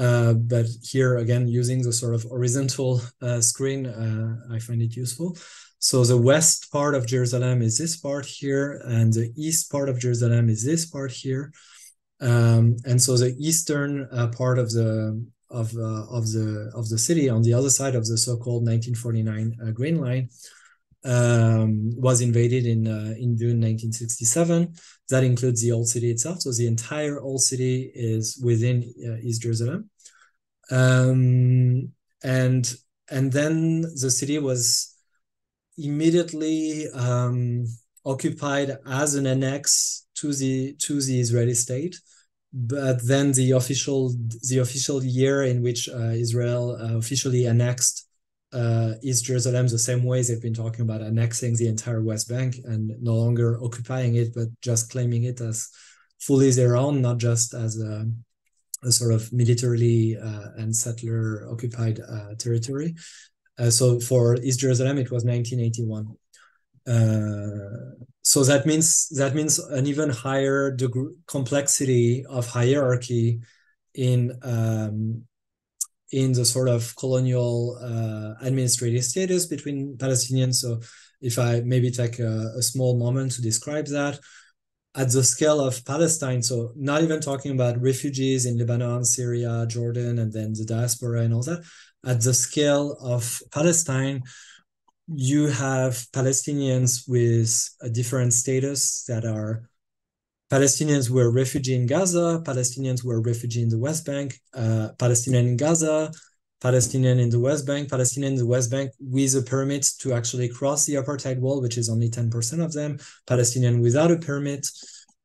Uh, but here again, using the sort of horizontal uh, screen, uh, I find it useful. So the west part of Jerusalem is this part here, and the east part of Jerusalem is this part here. Um, and so the eastern uh, part of the of of the of the city on the other side of the so-called 1949 Green Line um, was invaded in uh, in June 1967. That includes the old city itself. So the entire old city is within uh, East Jerusalem, um, and and then the city was immediately um, occupied as an annex to the to the Israeli state. But then the official the official year in which uh, Israel uh, officially annexed uh, East Jerusalem the same way they've been talking about annexing the entire West Bank and no longer occupying it, but just claiming it as fully their own, not just as a, a sort of militarily uh, and settler occupied uh, territory. Uh, so for East Jerusalem, it was 1981. Uh, so that means that means an even higher degree complexity of hierarchy in um, in the sort of colonial uh, administrative status between Palestinians. So, if I maybe take a, a, small moment to describe that, at the scale of Palestine, so not even talking about refugees in Lebanon, Syria, Jordan, and then the diaspora and all that, at the scale of Palestine, you have Palestinians with a different status that are Palestinians were refugee in Gaza, Palestinians were refugee in the West Bank, uh, Palestinian in Gaza, Palestinian in the West Bank, Palestinian in the West Bank with a permit to actually cross the apartheid wall, which is only 10% of them, Palestinian without a permit,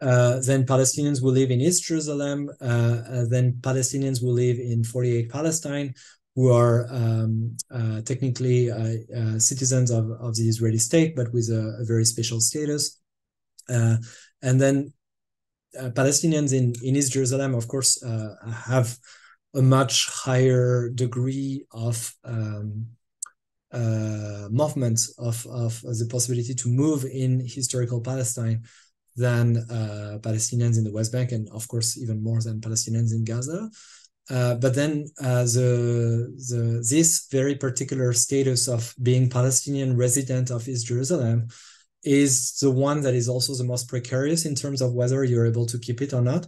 uh, then Palestinians will live in East Jerusalem, uh, uh then Palestinians will live in 48 Palestine, who are um, uh, technically uh, citizens of, of the Israeli state, but with a, a very special status. Uh, and then uh, Palestinians in in East Jerusalem, of course, uh, have a much higher degree of um, uh, movement of, of the possibility to move in historical Palestine than uh, Palestinians in the West Bank, and of course even more than Palestinians in Gaza. Uh, but then uh, the, the this very particular status of being Palestinian resident of East Jerusalem is the one that is also the most precarious in terms of whether you're able to keep it or not.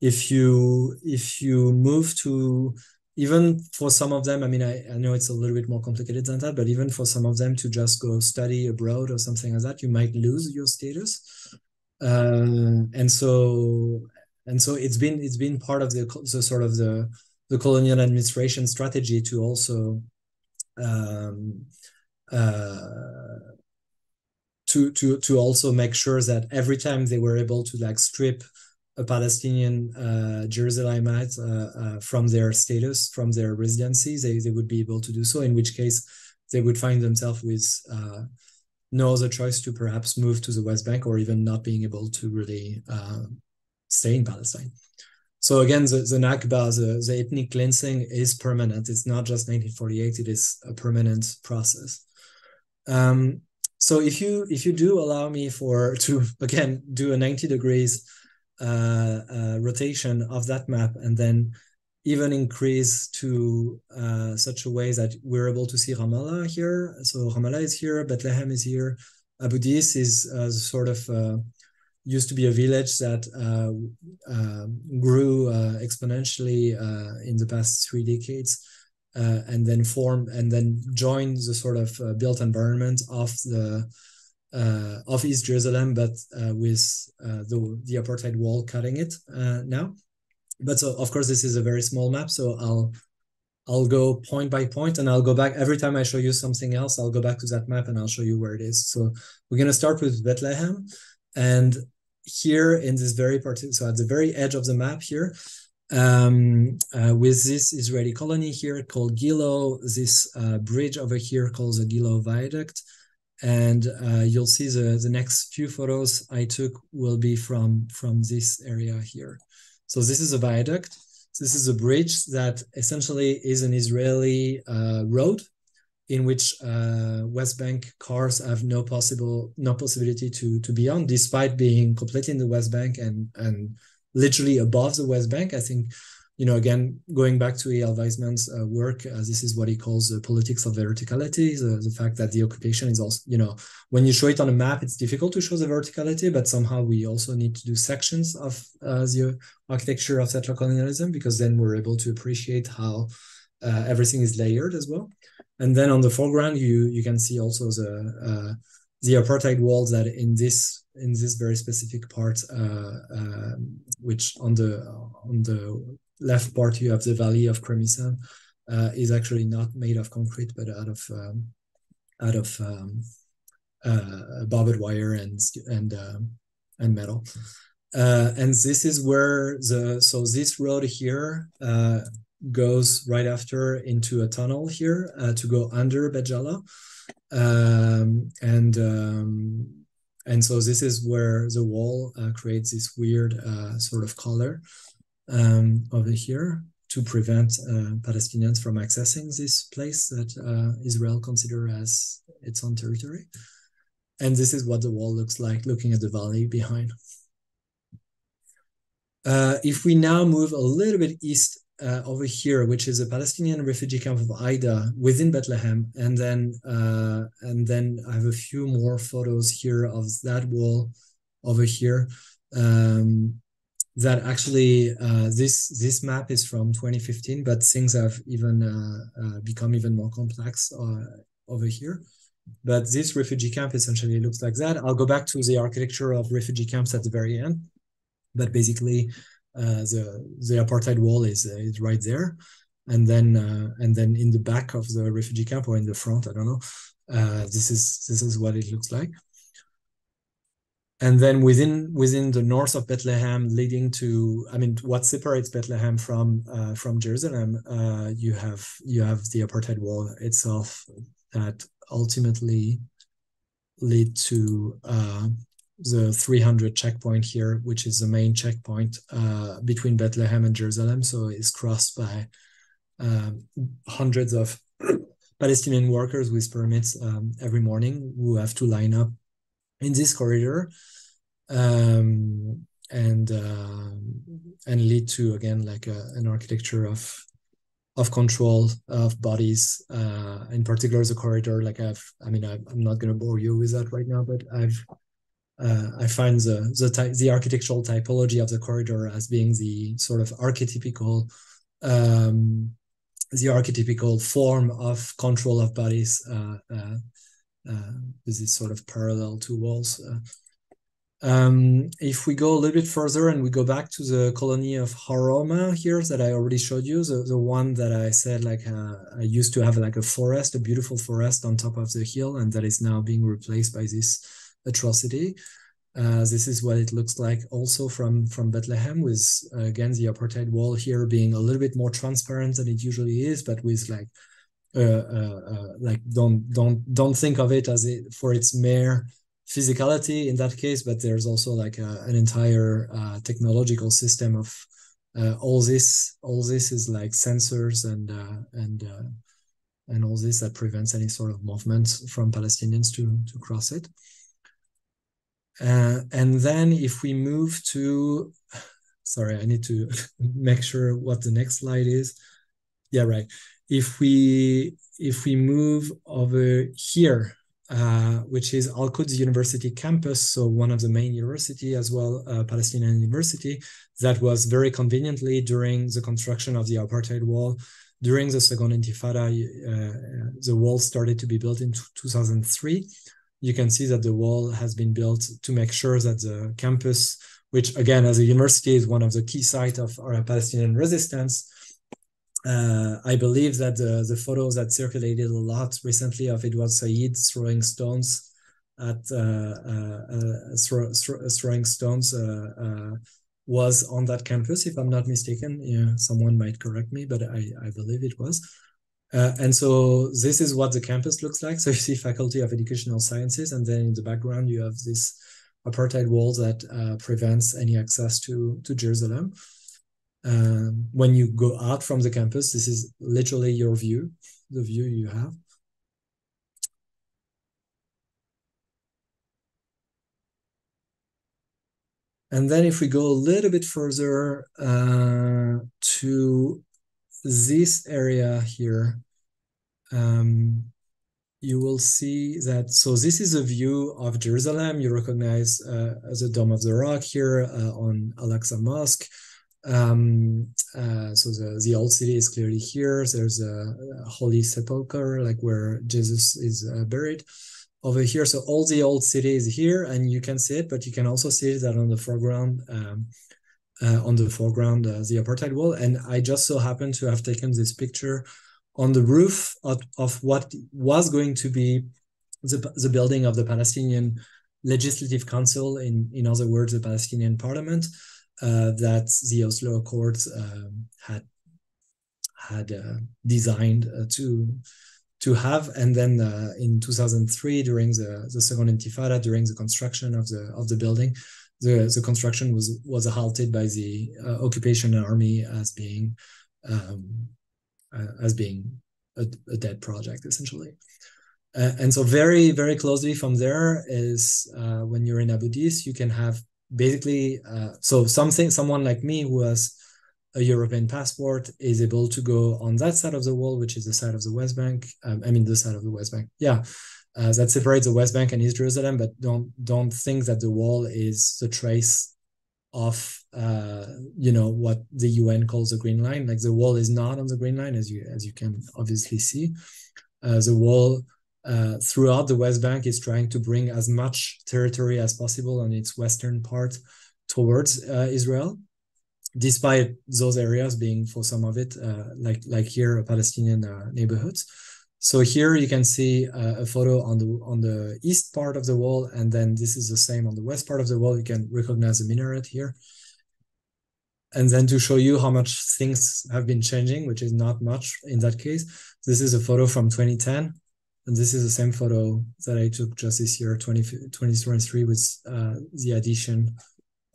If you if you move to even for some of them, I mean, I, I know it's a little bit more complicated than that, but even for some of them to just go study abroad or something like that, you might lose your status. Um, and so and so it's been it's been part of the, the sort of the the colonial administration strategy to also um, uh, to to to also make sure that every time they were able to like strip a Palestinian uh, Jerusalemite uh, uh, from their status, from their residency, they, they would be able to do so, in which case they would find themselves with uh, no other choice to perhaps move to the West Bank or even not being able to really uh, stay in Palestine. So again, the, the Nakba, the, the ethnic cleansing is permanent. It's not just 1948, it is a permanent process. Um, so if you if you do allow me for to again do a 90 degrees uh, uh, rotation of that map and then even increase to uh, such a way that we're able to see Ramallah here. So Ramallah is here, Bethlehem is here. Abu Dis is uh, sort of uh, used to be a village that uh, grew exponentially in the past three decades. And then form and then join the sort of built environment of the uh, of East Jerusalem, but uh, with uh, the, the apartheid wall cutting it now. But so, of course, this is a very small map, so I'll I'll go point by point and I'll go back every time I show you something else. I'll go back to that map and I'll show you where it is. So we're going to start with Bethlehem. And here in this very part, so at the very edge of the map here, um, uh, with this Israeli colony here called Gilo, this uh, bridge over here called the Gilo Viaduct, and uh, you'll see the the next few photos I took will be from from this area here. So this is a viaduct. This is a bridge that essentially is an Israeli uh, road in which uh, West Bank cars have no possible no possibility to to be on, despite being completely in the West Bank and and literally above the West Bank. I think you know, again, going back to Eyal Weizman's uh, work, uh, this is what he calls the politics of verticality, the, the fact that the occupation is also, you know, when you show it on a map, it's difficult to show the verticality, but somehow we also need to do sections of uh, the architecture of settler colonialism because then we're able to appreciate how uh, everything is layered as well. And then on the foreground, you you can see also the uh, the apartheid walls that in this in this very specific part, uh, um, which on the on the left part you have the valley of Cremisan uh, is actually not made of concrete but out of um, out of um, uh, barbed wire and and um, and metal. Uh, and this is where the so this road here uh, goes right after into a tunnel here uh, to go under Bet Jala. Um, and um, and so this is where the wall uh, creates this weird sort of color um, over here to prevent uh, Palestinians from accessing this place that uh, Israel considers as its own territory. And this is what the wall looks like, looking at the valley behind. Uh, if we now move a little bit east uh, over here, which is a Palestinian refugee camp of Aida within Bethlehem, and then uh, and then I have a few more photos here of that wall over here. Um, that actually uh, this this map is from 2015, but things have even uh, uh, become even more complex uh, over here. But this refugee camp essentially looks like that. I'll go back to the architecture of refugee camps at the very end, but basically the the apartheid wall is uh, is right there, and then and then in the back of the refugee camp or in the front, I don't know. this is this is what it looks like and then within within the north of Bethlehem, leading to I mean, what separates Bethlehem from uh, from Jerusalem, uh, you have you have the apartheid wall itself that ultimately lead to uh, the 300 checkpoint here, which is the main checkpoint uh, between Bethlehem and Jerusalem. So it's crossed by um, hundreds of Palestinian workers with permits um, every morning who have to line up in this corridor um, and uh, and lead to again like a, an architecture of of control of bodies uh, in particular the corridor like i've i mean I, am not going to bore you with that right now but i've uh, i find the the type the architectural typology of the corridor as being the sort of archetypical um, the archetypical form of control of bodies uh, uh, uh with this sort of parallel to walls. Uh, um, if we go a little bit further and we go back to the colony of Har Homa here that I already showed you, the, the one that I said like uh, I used to have like a forest, a beautiful forest on top of the hill, and that is now being replaced by this atrocity. Uh, this is what it looks like also from from Bethlehem, with uh, again the apartheid wall here being a little bit more transparent than it usually is, but with like uh, uh, uh like don't don't don't think of it as it for its mere physicality in that case, but there's also like a, an entire uh, technological system of all this. All this is like sensors and and and all this that prevents any sort of movement from Palestinians to to cross it. Uh, and then if we move to, sorry, I need to make sure what the next slide is. Yeah, right. If we if we move over here uh, which is Al Quds University campus, so one of the main university as well, uh, Palestinian University, that was very conveniently during the construction of the apartheid wall. During the Second Intifada, uh, the wall started to be built in 2003. You can see that the wall has been built to make sure that the campus, which again, as a university, is one of the key sites of our Palestinian resistance, uh, I believe that the, the photos that circulated a lot recently of Edward Said throwing stones at uh, uh, uh throw, throw, throwing stones uh, was on that campus, if I'm not mistaken. Yeah, someone might correct me, but I, I believe it was. And so this is what the campus looks like. So you see Faculty of Educational Sciences, and then in the background you have this apartheid wall that prevents any access to to Jerusalem um, when you go out from the campus, this is literally your view, the view you have. And then if we go a little bit further uh, to this area here, um, you will see that, so this is a view of Jerusalem. You recognize uh, the Dome of the Rock here uh, on Al-Aqsa Mosque. Um, uh, so the, the old city is clearly here. There's a, a holy sepulcher, like where Jesus is uh, buried over here. So all the old city is here, and you can see it, but you can also see that on the foreground, um, uh, on the foreground, uh, the apartheid wall. And I just so happened to have taken this picture on the roof of, of what was going to be the, the building of the Palestinian Legislative Council, in, in other words, the Palestinian Parliament uh, that the Oslo Accords um, had had uh, designed uh, to to have. And then uh, in 2003, during the, the second Intifada, during the construction of the of the building, the, the construction was was halted by the uh, occupation army as being um, uh, as being a, a, dead project essentially. and so very very closely from there is when you're in Abu Dis, you can have basically uh, so something someone like me who has a European passport is able to go on that side of the wall, which is the side of the West Bank. Um, I mean, the side of the West Bank. Yeah, uh, that separates the West Bank and East Jerusalem. But don't don't think that the wall is the trace of uh, you know what the UN calls the Green Line. Like the wall is not on the Green Line, as you as you can obviously see. Uh, the wall uh, throughout the West Bank is trying to bring as much territory as possible on its western part towards uh, Israel, despite those areas being for some of it, uh, like like here, a Palestinian neighborhoods. So here you can see a photo on the on the east part of the wall, and then this is the same on the west part of the wall. You can recognize the minaret here. And then to show you how much things have been changing, which is not much in that case, this is a photo from 2010 And this is the same photo that I took just this year, 20, 2023, with uh, the addition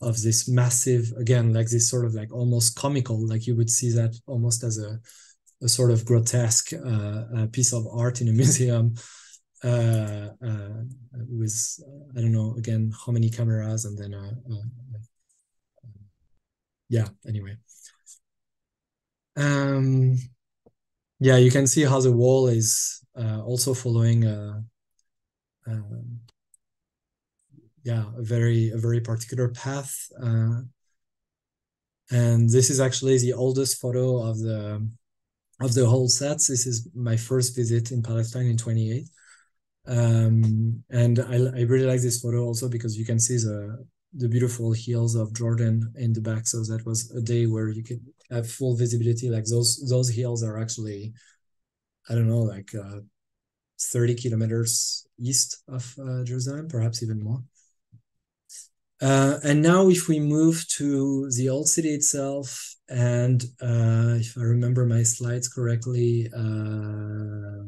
of this massive, again, like this sort of like almost comical, like you would see that almost as a, a sort of grotesque uh, piece of art in a museum uh, uh, with, I don't know, again, how many cameras and then, uh, yeah, anyway. Um, yeah, you can see how the wall is uh, also following a, uh, yeah a very a very particular path. Uh, and this is actually the oldest photo of the of the whole sets. This is my first visit in Palestine in 28. Um, and I, I really like this photo also because you can see the the beautiful hills of Jordan in the back. So that was a day where you could have full visibility. Like those those hills are actually, I don't know, like uh, 30 kilometers east of uh, Jerusalem, perhaps even more. Uh, and now, if we move to the old city itself, and uh, if I remember my slides correctly, uh,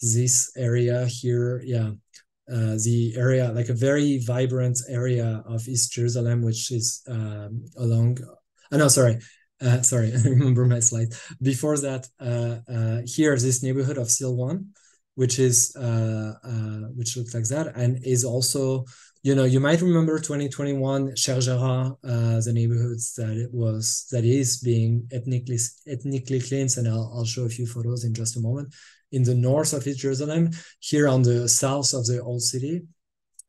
this area here, yeah, uh, the area, like a very vibrant area of East Jerusalem, which is um, along. Oh, no, sorry. Uh, sorry, I remember my slide. Before that, uh, uh, here this neighborhood of Silwan, which is uh, uh, which looks like that, and is also, you know, you might remember 2021 Sheikh Jarrah, uh, the neighborhoods that it was that is being ethnically ethnically cleansed, and I'll, I'll show a few photos in just a moment in the north of East Jerusalem. Here on the south of the old city,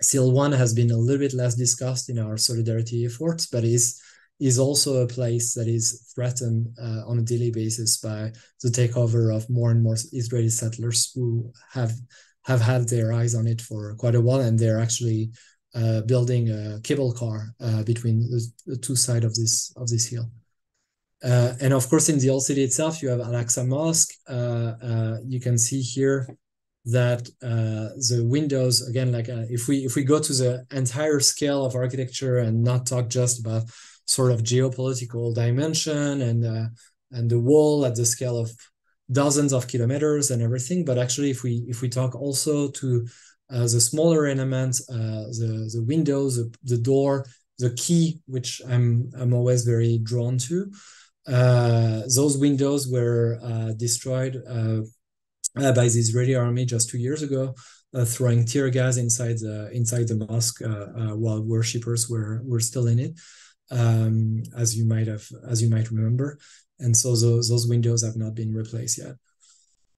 Silwan has been a little bit less discussed in our solidarity efforts, but is is also a place that is threatened uh, on a daily basis by the takeover of more and more Israeli settlers who have have had their eyes on it for quite a while, and they're actually uh, building a cable car uh, between the, two sides of this of this hill. Uh, and of course, in the old city itself, you have Al-Aqsa Mosque. Uh, uh, you can see here that uh, the windows again, like if we if we go to the entire scale of architecture and not talk just about sort of geopolitical dimension and and the wall at the scale of dozens of kilometers and everything, but actually, if we if we talk also to the smaller elements, the the windows, the, the door, the key, which I'm I'm always very drawn to. Uh, those windows were uh, destroyed uh, by the Israeli army just two years ago, throwing tear gas inside the inside the mosque while worshippers were were still in it, um, as you might have as you might remember. And so those those windows have not been replaced yet.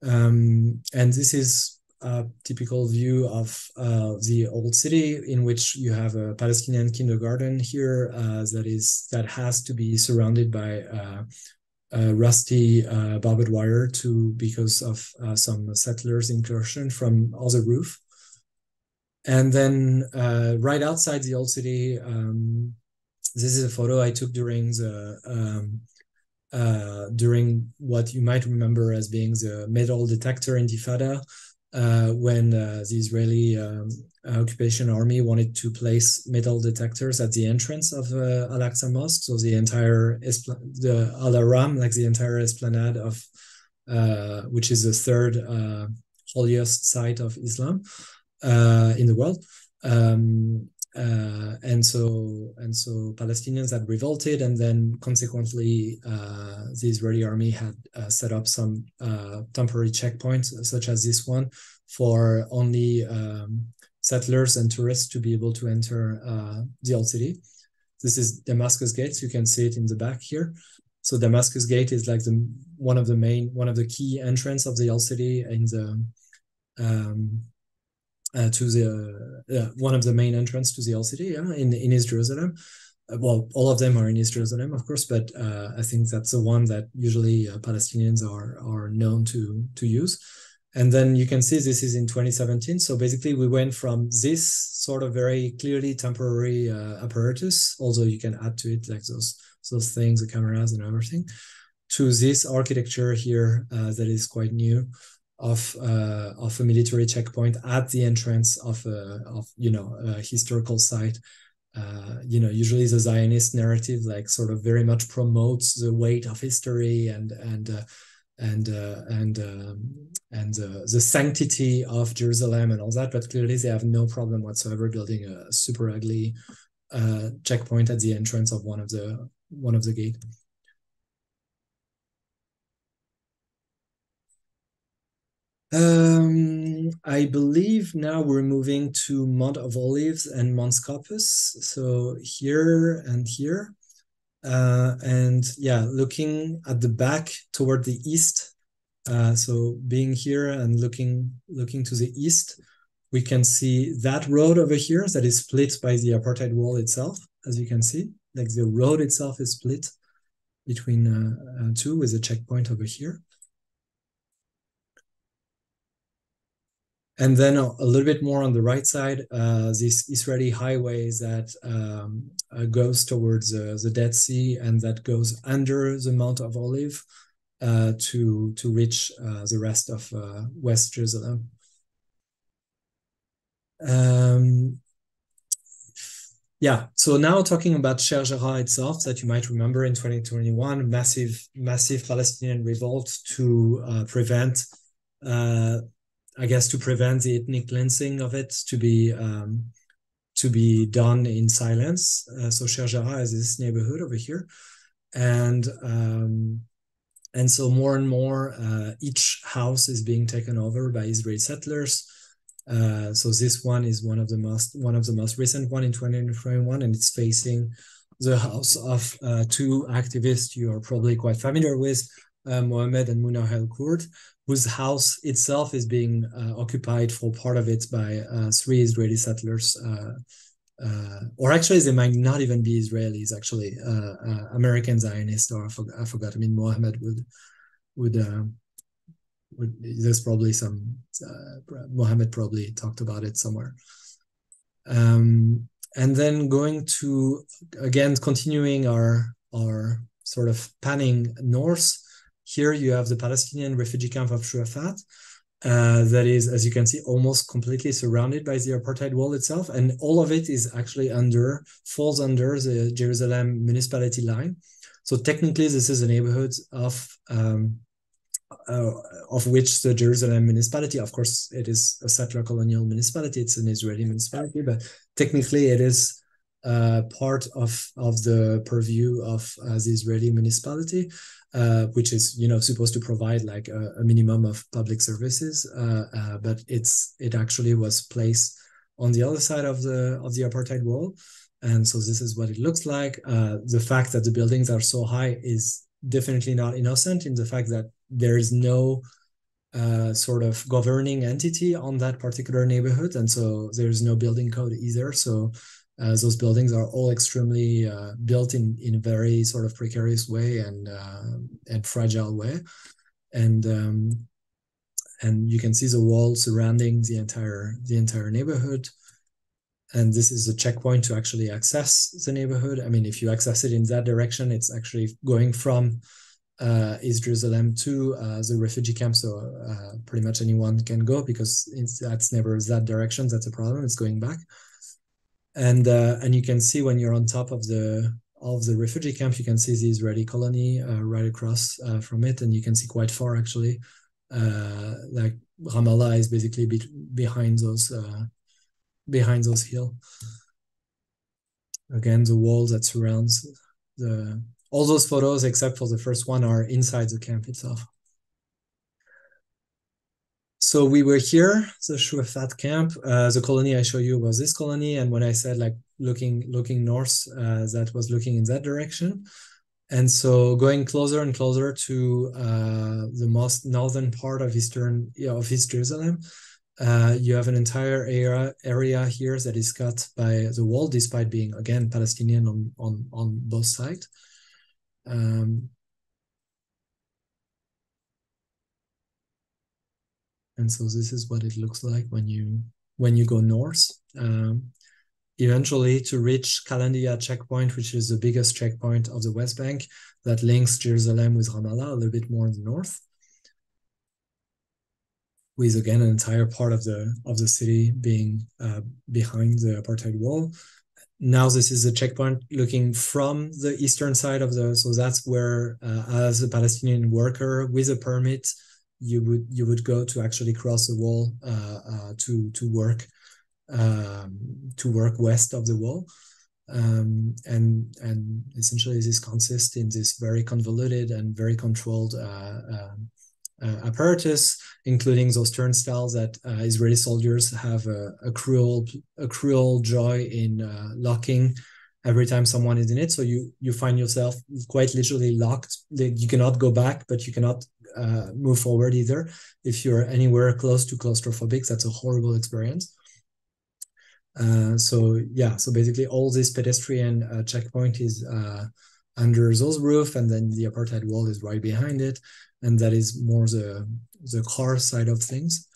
Um, and this is a typical view of uh, the old city in which you have a Palestinian kindergarten here uh, that is that has to be surrounded by uh, rusty uh, barbed wire to because of uh, some settlers incursion from other roof. And then uh, right outside the old city, um, this is a photo I took during the um, during what you might remember as being the metal detector intifada uh, when uh, the Israeli um, occupation army wanted to place metal detectors at the entrance of uh, Al Aqsa Mosque. So the entire the Al Haram, like the entire esplanade of, uh, which is the third uh, holiest site of Islam uh, in the world. Um, uh, and so and so Palestinians had revolted, and then consequently, uh, the Israeli army had uh, set up some uh, temporary checkpoints, such as this one, for only um, settlers and tourists to be able to enter uh, the old city. This is Damascus Gate. You can see it in the back here. So Damascus Gate is like the one of the main, one of the key entrance of the old city in the um, uh, to the uh, one of the main entrance to the LCD yeah, in in East Jerusalem. Uh, well, all of them are in East Jerusalem, of course, but uh, I think that's the one that usually uh, Palestinians are are known to to use. And then you can see this is in 2017. So basically, we went from this sort of very clearly temporary uh, apparatus, although you can add to it like those those things, the cameras and everything, to this architecture here that is quite new of uh, of a military checkpoint at the entrance of a of you know a historical site. Uh, you know, usually the Zionist narrative like sort of very much promotes the weight of history and and uh, and uh, and um, and uh, the sanctity of Jerusalem and all that. But clearly, they have no problem whatsoever building a super ugly uh, checkpoint at the entrance of one of the one of the gate. Um, I believe now we're moving to Mount of Olives and Mount Scopus. So here and here. Uh, and yeah, looking at the back toward the east. Uh, so being here and looking looking to the east, we can see that road over here that is split by the apartheid wall itself, as you can see. Like the road itself is split between uh, uh two with a checkpoint over here. And then a, a, little bit more on the right side, uh, this Israeli highway that um, uh, goes towards uh, the Dead Sea and that goes under the Mount of Olive uh, to to reach uh, the rest of uh, West Jerusalem. Um, yeah, so now talking about Sheikh Jarrah itself, that you might remember in 2021, massive massive Palestinian revolt to prevent I guess to prevent the ethnic cleansing of it to be um, to be done in silence. Uh, so Sheikh Jarrah is this neighborhood over here, and um, and so more and more uh, each house is being taken over by Israeli settlers. Uh, so this one is one of the most one of the most recent one in 2021, and it's facing the house of uh, two activists you are probably quite familiar with, uh, Mohammed and Muna El Kurd, whose house itself is being uh, occupied for part of it by uh, three Israeli settlers. Uh, uh or actually, they might not even be Israelis. Actually, uh, uh, American Zionists, or I, for, I, forgot. I mean, Mohammed would would would. There's probably some. Mohammed probably talked about it somewhere. Um, and then going to again continuing our our sort of panning north here you have the Palestinian refugee camp of Shuafat. Uh, that is, as you can see, almost completely surrounded by the apartheid wall itself. And all of it is actually under, falls under the Jerusalem municipality line. So technically, this is a neighborhood of um, uh, of which the Jerusalem municipality, of course, it is a settler colonial municipality. It's an Israeli municipality, but technically, it is uh, part of of the purview of uh, the Israeli municipality uh, which is you know supposed to provide like a, a minimum of public services, uh, uh, but it's it actually was placed on the other side of the of the apartheid wall, and so this is what it looks like. Uh, the fact that the buildings are so high is definitely not innocent in the fact that there is no uh, sort of governing entity on that particular neighborhood, and so there's no building code either. So uh, those buildings are all extremely uh, built in in a very sort of precarious way and uh, and fragile way, and um, and you can see the wall surrounding the entire the entire neighborhood. And this is a checkpoint to actually access the neighborhood. I mean, if you access it in that direction, it's actually going from uh, East Jerusalem to uh, the refugee camp. So uh, pretty much anyone can go because that's never that direction. That's a problem. It's going back and uh, and you can see when you're on top of the of the refugee camp, you can see the Israeli colony uh, right across uh, from it, and you can see quite far actually. Uh, like Ramallah is basically be behind those uh, behind those hill. Again, the wall that surrounds the all those photos, except for the first one, are inside the camp itself. So we were here, the Shuafat camp. Uh, the colony I show you was this colony, and when I said like looking looking north, uh, that was looking in that direction. And so going closer and closer to uh, the most northern part of eastern of East Jerusalem, uh, you have an entire area area here that is cut by the wall, despite being again Palestinian on on on both sides. Um, and so this is what it looks like when you when you go north. Um, eventually to reach Kalandia checkpoint which is the biggest checkpoint of the west bank that links jerusalem with ramallah a little bit more in the north with again an entire part of the of the city being uh, behind the apartheid wall. Now this is a checkpoint looking from the eastern side of the so that's where uh, as a palestinian worker with a permit you would you would go to actually cross the wall uh, uh, to to work um, to work west of the wall um, and and essentially this consists in this very convoluted and very controlled uh, um, uh, apparatus, including those turnstiles that uh, Israeli soldiers have a, a, cruel a cruel joy in locking every time someone is in it. So you you find yourself quite literally locked. You cannot go back, but you cannot uh, move forward either. If you're anywhere close to claustrophobic, that's a horrible experience. Uh, so yeah, so basically all this pedestrian uh, checkpoint is under those roof, and then the apartheid wall is right behind it and that is more the the car side of things.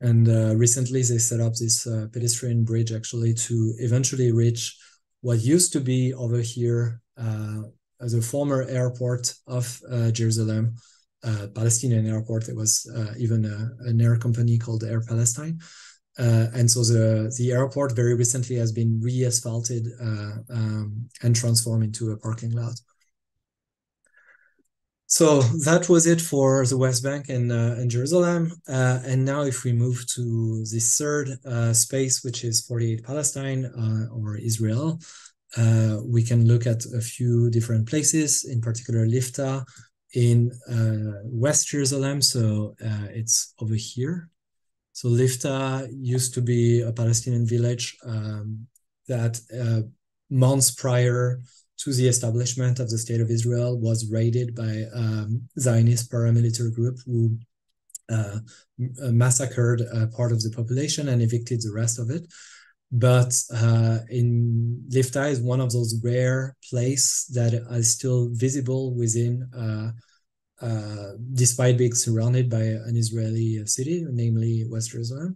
And uh, recently, they set up this uh, pedestrian bridge actually to eventually reach what used to be over here uh, a former airport of uh, Jerusalem, uh, Palestinian airport. It was uh, even a, an air company called Air Palestine. and so the, the airport very recently has been re-asphalted um, and transformed into a parking lot so that was it for the West Bank and, uh, and Jerusalem. Uh, and now, if we move to this third uh, space, which is 48 Palestine uh, or Israel, uh, we can look at a few different places, in particular Lifta in uh, West Jerusalem. So it's over here. So Lifta used to be a Palestinian village um, that months prior to the establishment of the state of Israel was raided by um, Zionist paramilitary group who uh, massacred part of the population and evicted the rest of it. But uh, in Lifta is one of those rare places that is still visible within, uh, uh, despite being surrounded by an Israeli city, namely West Jerusalem.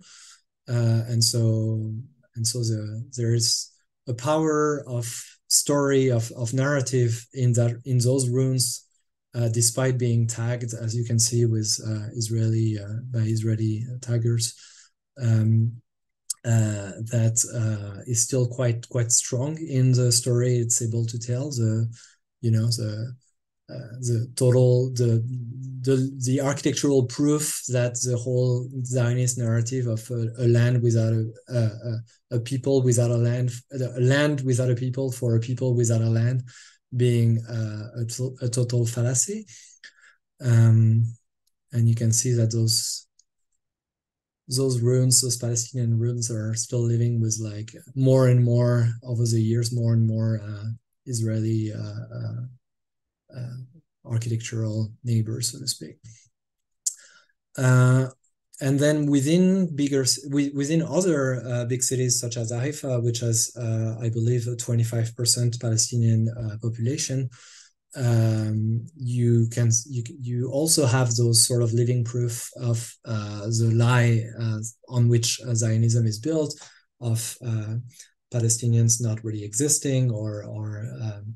Uh, and so, and so the, there is a power of story of, of narrative in that in those ruins. uh, despite being tagged as you can see with uh, israeli uh, by israeli taggers um, uh, that uh, is still quite quite strong in the story it's able to tell the you know the uh, the total the the the architectural proof that the whole Zionist narrative of a, a land without a, a, a people without a land a land without a people for a people without a land being uh, a, a total fallacy. Um, and you can see that those those ruins those palestinian ruins are still living with like more and more over the years more and more uh, israeli uh, uh uh, architectural neighbors, so to speak. Uh, and then within bigger within other big cities such as Haifa, which has I believe a 25% Palestinian population, um, you can you you also have those sort of living proof of uh, the lie on which Zionism is built of Palestinians not really existing or or um,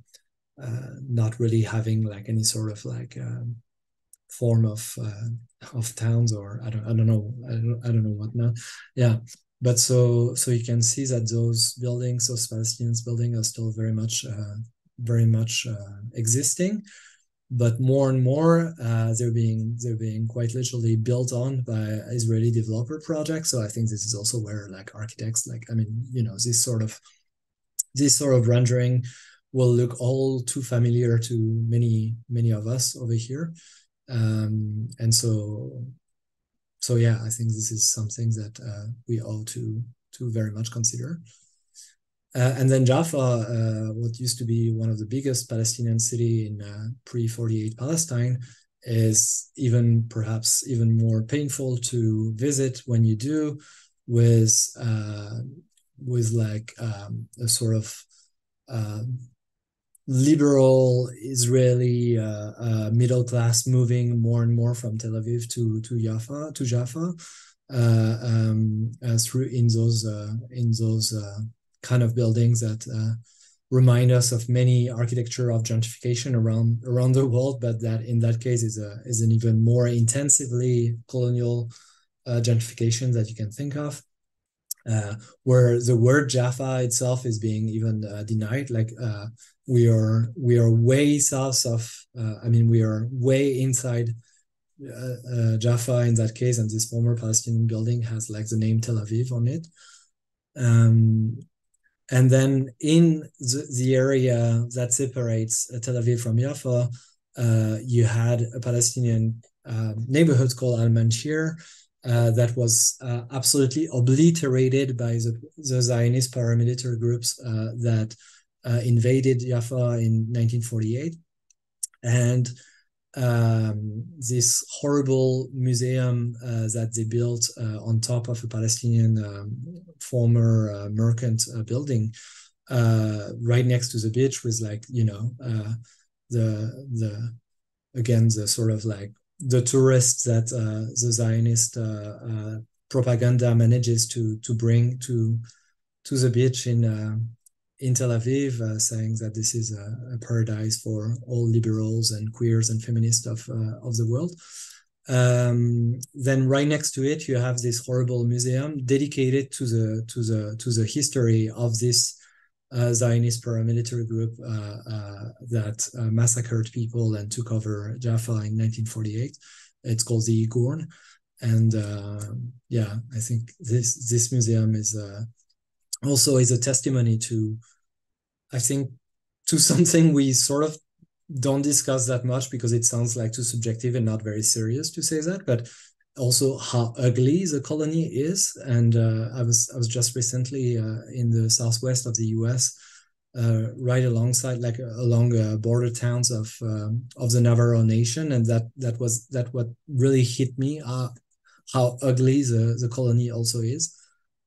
uh, not really having like any sort of like um, form of uh, of towns or I don't I don't know I don't I don't know what now yeah. But so so you can see that those buildings those Palestinians buildings are still very much uh, very much uh, existing but more and more uh, they're being they're being quite literally built on by Israeli developer projects. So I think this is also where like architects like I mean you know this sort of this sort of rendering will look all too familiar to many many of us over here. Um, and so so yeah i think this is something that uh, we all to to very much consider uh, and then Jaffa, uh, what used to be one of the biggest Palestinian city in uh, pre-48 Palestine, is even perhaps even more painful to visit when you do, with uh, with like um, a sort of um, liberal Israeli uh, uh, middle class moving more and more from Tel Aviv to to Jaffa to Jaffa um, through in those in those kind of buildings that uh, remind us of many architecture of gentrification around around the world, but that in that case is a is an even more intensively colonial gentrification that you can think of. uh, where the word Jaffa itself is being even uh, denied. Like uh, we are we are way south of. Uh, I mean, we are way inside uh, uh, Jaffa in that case, and this former Palestinian building has like the name Tel Aviv on it. Um, and then in the, the area that separates Tel Aviv from Jaffa, you had a Palestinian neighborhood called Al Manshiyya, uh, that was uh, absolutely obliterated by the, the Zionist paramilitary groups uh, that uh, invaded Jaffa in 1948. And um, this horrible museum uh, that they built on top of a Palestinian um, former merchant building right next to the beach with like, you know, the, the, again, the sort of like the tourists that uh, the Zionist uh, uh, propaganda manages to to bring to to the beach in in Tel Aviv, uh, saying that this is a, a, paradise for all liberals and queers and feminists of uh, of the world. Um, then right next to it, you have this horrible museum dedicated to the to the to the history of this uh, Zionist paramilitary group uh, uh, that massacred people and took over Jaffa in 1948. It's called the Irgun, and yeah, I think this this museum is also is a testimony to, I think, to something we sort of don't discuss that much because it sounds like too subjective and not very serious to say that, but also how ugly the colony is. And uh, I was I was just recently uh, in the southwest of the U.S. Uh, right alongside like along uh, border towns of um, of the Navajo Nation, and that that was that what really hit me uh, how ugly the the colony also is,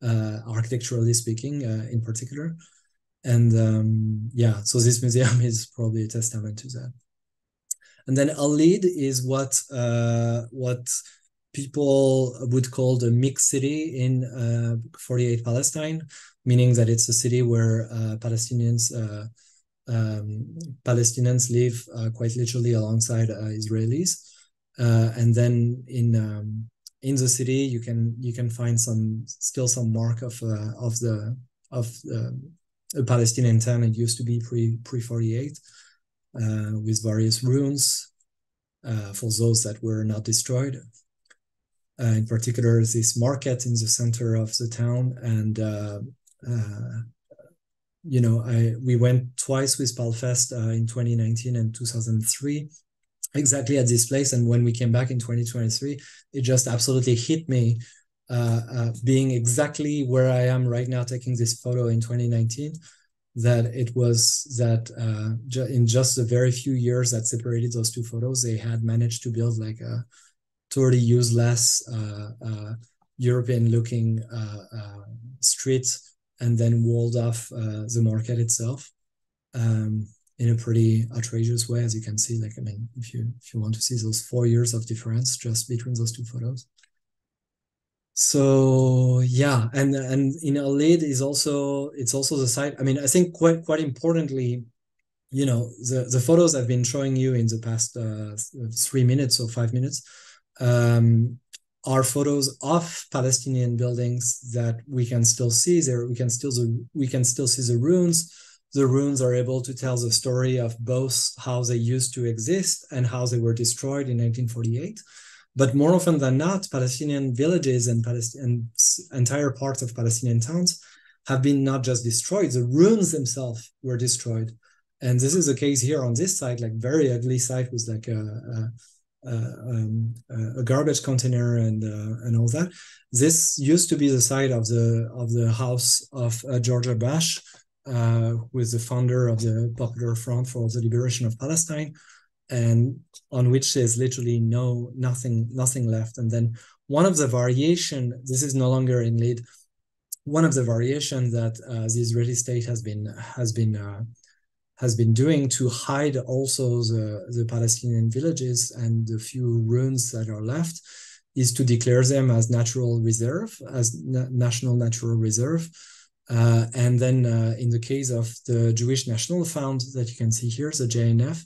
uh, architecturally speaking, in particular. And um, yeah, so this museum is probably a testament to that. And then Al-Lid is what what people would call the mixed city in uh, 48 Palestine, meaning that it's a city where uh, Palestinians uh, um, Palestinians live uh, quite literally alongside uh, Israelis, uh, and then in um, in the city you can you can find some still some mark of of the of a Palestinian town it used to be pre pre 48 with various ruins for those that were not destroyed. Uh, in particular this market in the center of the town and uh, uh, you know I we went twice with Palfest in 2019 and 2003 exactly at this place. And when we came back in 2023 it just absolutely hit me uh, uh, being exactly where I am right now taking this photo in 2019 that it was that uh, ju in just the very few years that separated those two photos they had managed to build like a totally useless uh, uh, European looking uh, streets and then walled off the market itself. Um, in a pretty outrageous way, as you can see. Like, I mean, if you if you want to see those four years of difference just between those two photos. So yeah, and and in Al-Lid is also it's also the site. I mean, I think quite quite importantly, you know, the the photos I've been showing you in the past uh, three minutes or five minutes um, are photos of Palestinian buildings that we can still see there. We can still we can still see the ruins. The ruins are able to tell the story of both how they used to exist and how they were destroyed in 1948. But more often than not, Palestinian villages and, Palest- and entire parts of Palestinian towns have been not just destroyed; the ruins themselves were destroyed. And this is the case here on this site, like very ugly site with like a, a uh, um, a garbage container and uh, and all that. This used to be the site of the of the house of uh, George Habash, who is the founder of the Popular Front for the Liberation of Palestine, and on which there's literally no nothing nothing left. And then one of the variation, this is no longer in lead. One of the variation that uh, the Israeli state has been has been uh, has been doing to hide also the, the Palestinian villages and the few ruins that are left is to declare them as natural reserve, as na national natural reserve. Uh, and then uh, in the case of the Jewish National Fund that you can see here, the JNF,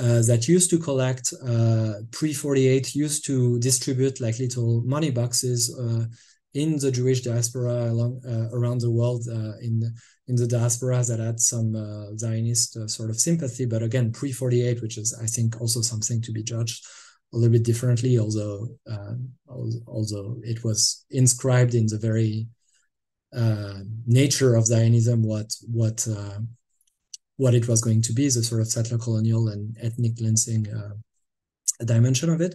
uh, that used to collect uh, pre-48, used to distribute like little money boxes uh, in the Jewish diaspora along uh, around the world uh, in in the diaspora that had some Zionist sort of sympathy, but again pre forty eight, which is I think also something to be judged a little bit differently, although uh, although it was inscribed in the very nature of Zionism what what what it was going to be, the sort of settler colonial and ethnic cleansing dimension of it.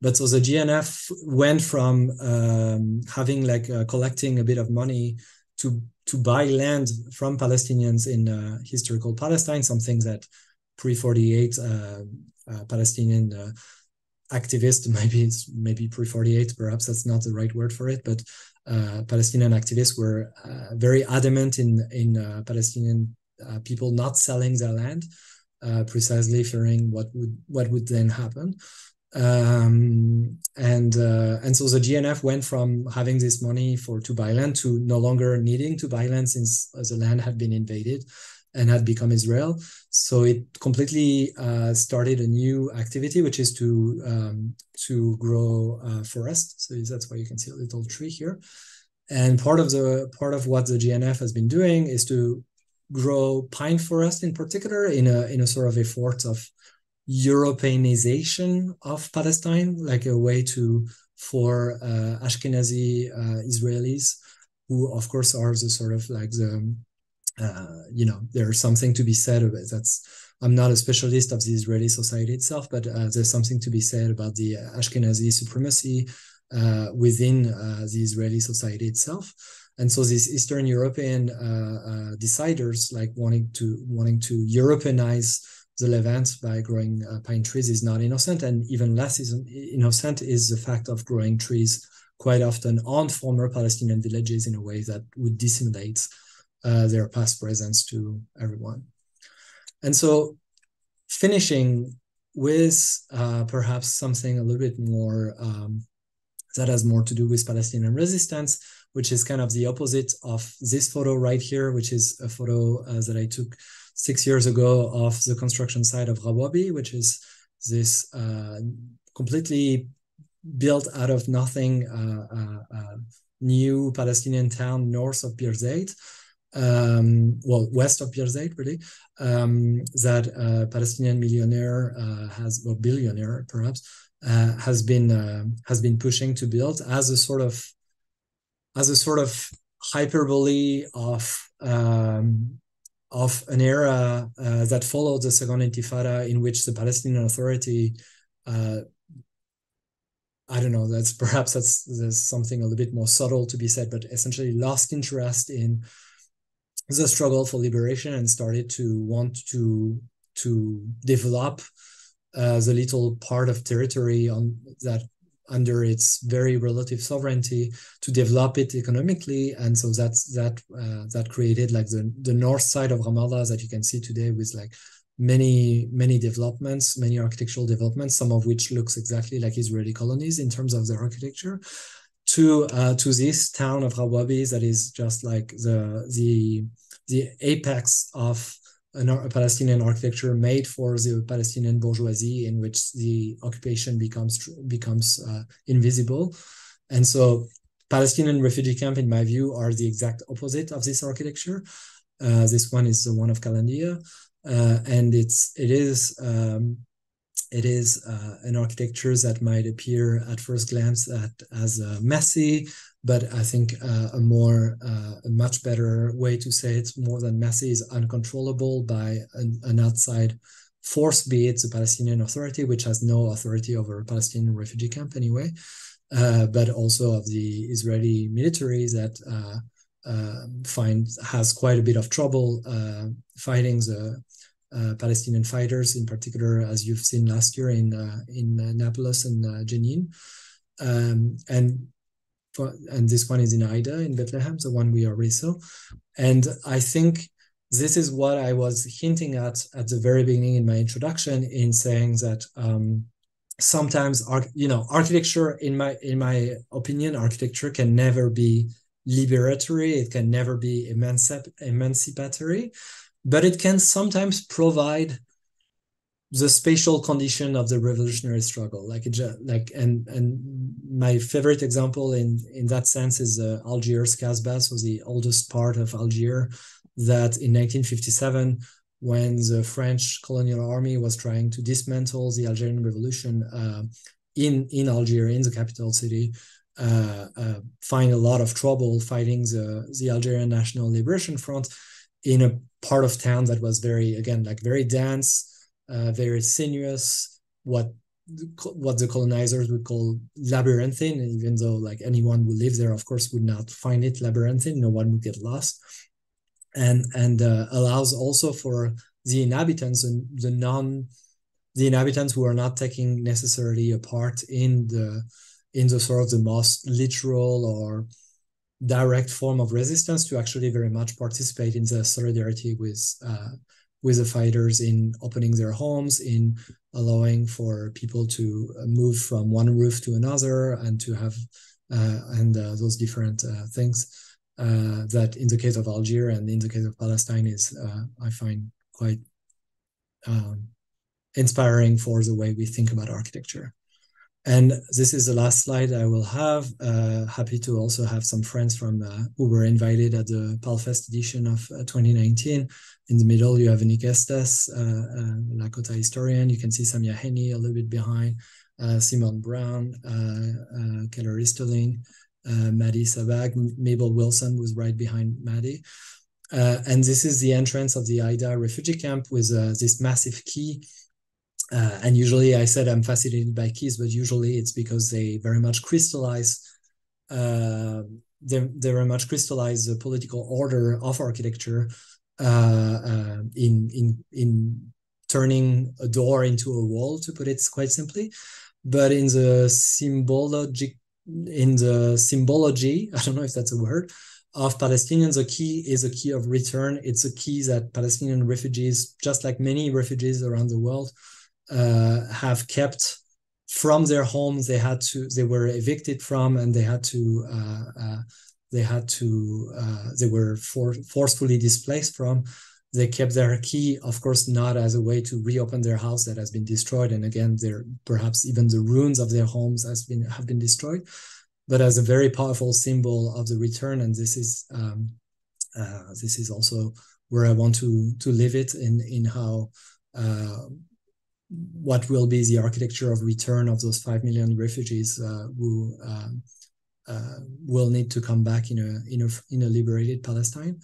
But so the JNF went from um, having like uh, collecting a bit of money to to buy land from Palestinians in uh, historical Palestine, something that pre forty eight uh, uh, Palestinian uh, activists maybe maybe pre forty eight perhaps that's not the right word for it, but Palestinian activists were very adamant in in Palestinian people not selling their land. precisely fearing what would what would then happen um, and uh, and so the JNF went from having this money for to buy land to no longer needing to buy land since the land had been invaded and had become Israel. So it completely uh, started a new activity, which is to um, to grow uh, forest. So that's why you can see a little tree here. And part of the part of what the JNF has been doing is to grow pine forest in particular in a in a sort of effort of Europeanization of Palestine, like a way to for uh, Ashkenazi uh, Israelis, who of course are the sort of like the uh, you know there's something to be said of it. That's I'm not a specialist of the Israeli society itself, but uh, there's something to be said about the Ashkenazi supremacy uh, within uh, the Israeli society itself. And so these Eastern European deciders, like wanting to wanting to Europeanize the Levant by growing uh, pine trees is not innocent, and even less is innocent is the fact of growing trees quite often on former Palestinian villages in a way that would dissimulate uh, their past presence to everyone. And so, finishing with uh, perhaps something a little bit more um, that has more to do with Palestinian resistance, which is kind of the opposite of this photo right here, which is a photo uh, that I took six years ago of the construction site of Rawabi, which is this uh, completely built out of nothing uh, uh, uh new Palestinian town north of Birzeit. Um, well, west of Birzeit, really, um, that a Palestinian millionaire uh, has, or billionaire perhaps, uh, has been has been pushing to build as a sort of as a sort of hyperbole of um, of an era uh, that followed the Second Intifada, in which the Palestinian Authority, uh, I don't know, that's perhaps that's there's something a little bit more subtle to be said, but essentially lost interest in the struggle for liberation and started to want to to develop uh, the little part of territory on that under its very relative sovereignty to develop it economically. And so that's that uh, that created like the, the north side of ramallah that you can see today with like many many developments many architectural developments some of which looks exactly like israeli colonies in terms of their architecture to uh, to this town of rawabi that is just like the the the apex of an, a Palestinian architecture made for the Palestinian bourgeoisie, in which the occupation becomes becomes uh, invisible, and so Palestinian refugee camp, in my view, are the exact opposite of this architecture. Uh, this one is the one of Kalandia, uh, and it's it is um, it is uh, an architecture that might appear at first glance at, as uh, messy, but I think uh, a more, uh, a much better way to say it, more than messy, is uncontrollable by an, an, outside force, be it the Palestinian Authority, which has no authority over a Palestinian refugee camp anyway, uh, but also of the Israeli military that uh, find has quite a bit of trouble fighting the uh, Palestinian fighters, in particular, as you've seen last year in uh, in uh, Nablus and Jenin, um, and for, and this one is in Aida in Bethlehem, the one we already saw, and I think this is what I was hinting at at the very beginning in my introduction in saying that um, sometimes you know architecture in my in my opinion architecture can never be liberatory. It can never be emancip- emancipatory but it can sometimes provide the spatial condition of the revolutionary struggle. Like it like and and my favorite example in in that sense is uh, Algiers casbah so the oldest part of Algiers, that in 1957 when the French colonial army was trying to dismantle the Algerian Revolution uh, in in Algeria, in the capital city, uh, uh, find a lot of trouble fighting the the Algerian National Liberation Front in a part of town that was very again like very dense, uh, very sinuous. What what the colonizers would call labyrinthine, even though like anyone who lived there, of course, would not find it labyrinthine. No one would get lost and and uh, allows also for the inhabitants and the non the inhabitants who are not taking necessarily a part in the in the sort of the most literal or direct form of resistance to actually very much participate in the solidarity with uh, with the fighters in opening their homes in allowing for people to move from one roof to another and to have uh, and uh, those different uh, things uh, that in the case of Algeria and in the case of Palestine is uh, I find quite um, inspiring for the way we think about architecture. And this is the last slide I will have. Uh, happy to also have some friends from uh, who were invited at the PALFest edition of uh, 2019. In the middle, you have Nick Estes, uh, uh, Lakota historian. You can see Samia Henni a little bit behind, uh, Simon Brown, Keller Easterling, Maddie Sabag, Mabel Wilson was right behind Maddie. And this is the entrance of the Aida refugee camp with this massive key. Uh, and usually I said I'm fascinated by keys, but usually it's because they very much crystallize uh, they, they very much crystallize the political order of architecture uh, in in in turning a door into a wall, to put it quite simply. But in the symbologic in the symbology, I don't know if that's a word, of Palestinians, a key is a key of return. It's a key that Palestinian refugees, just like many refugees around the world, uh, have kept from their homes. They had to, they were evicted from, and they had to, uh, uh, they had to, uh, they were for, forcefully displaced from. They kept their key, of course, not as a way to reopen their house that has been destroyed, and again, there perhaps even the ruins of their homes has been have been destroyed, but as a very powerful symbol of the return. And this is um, uh, this is also where I want to to live it in in how uh, what will be the architecture of return of those five million refugees uh, who um, uh, will need to come back in a in a in a liberated Palestine.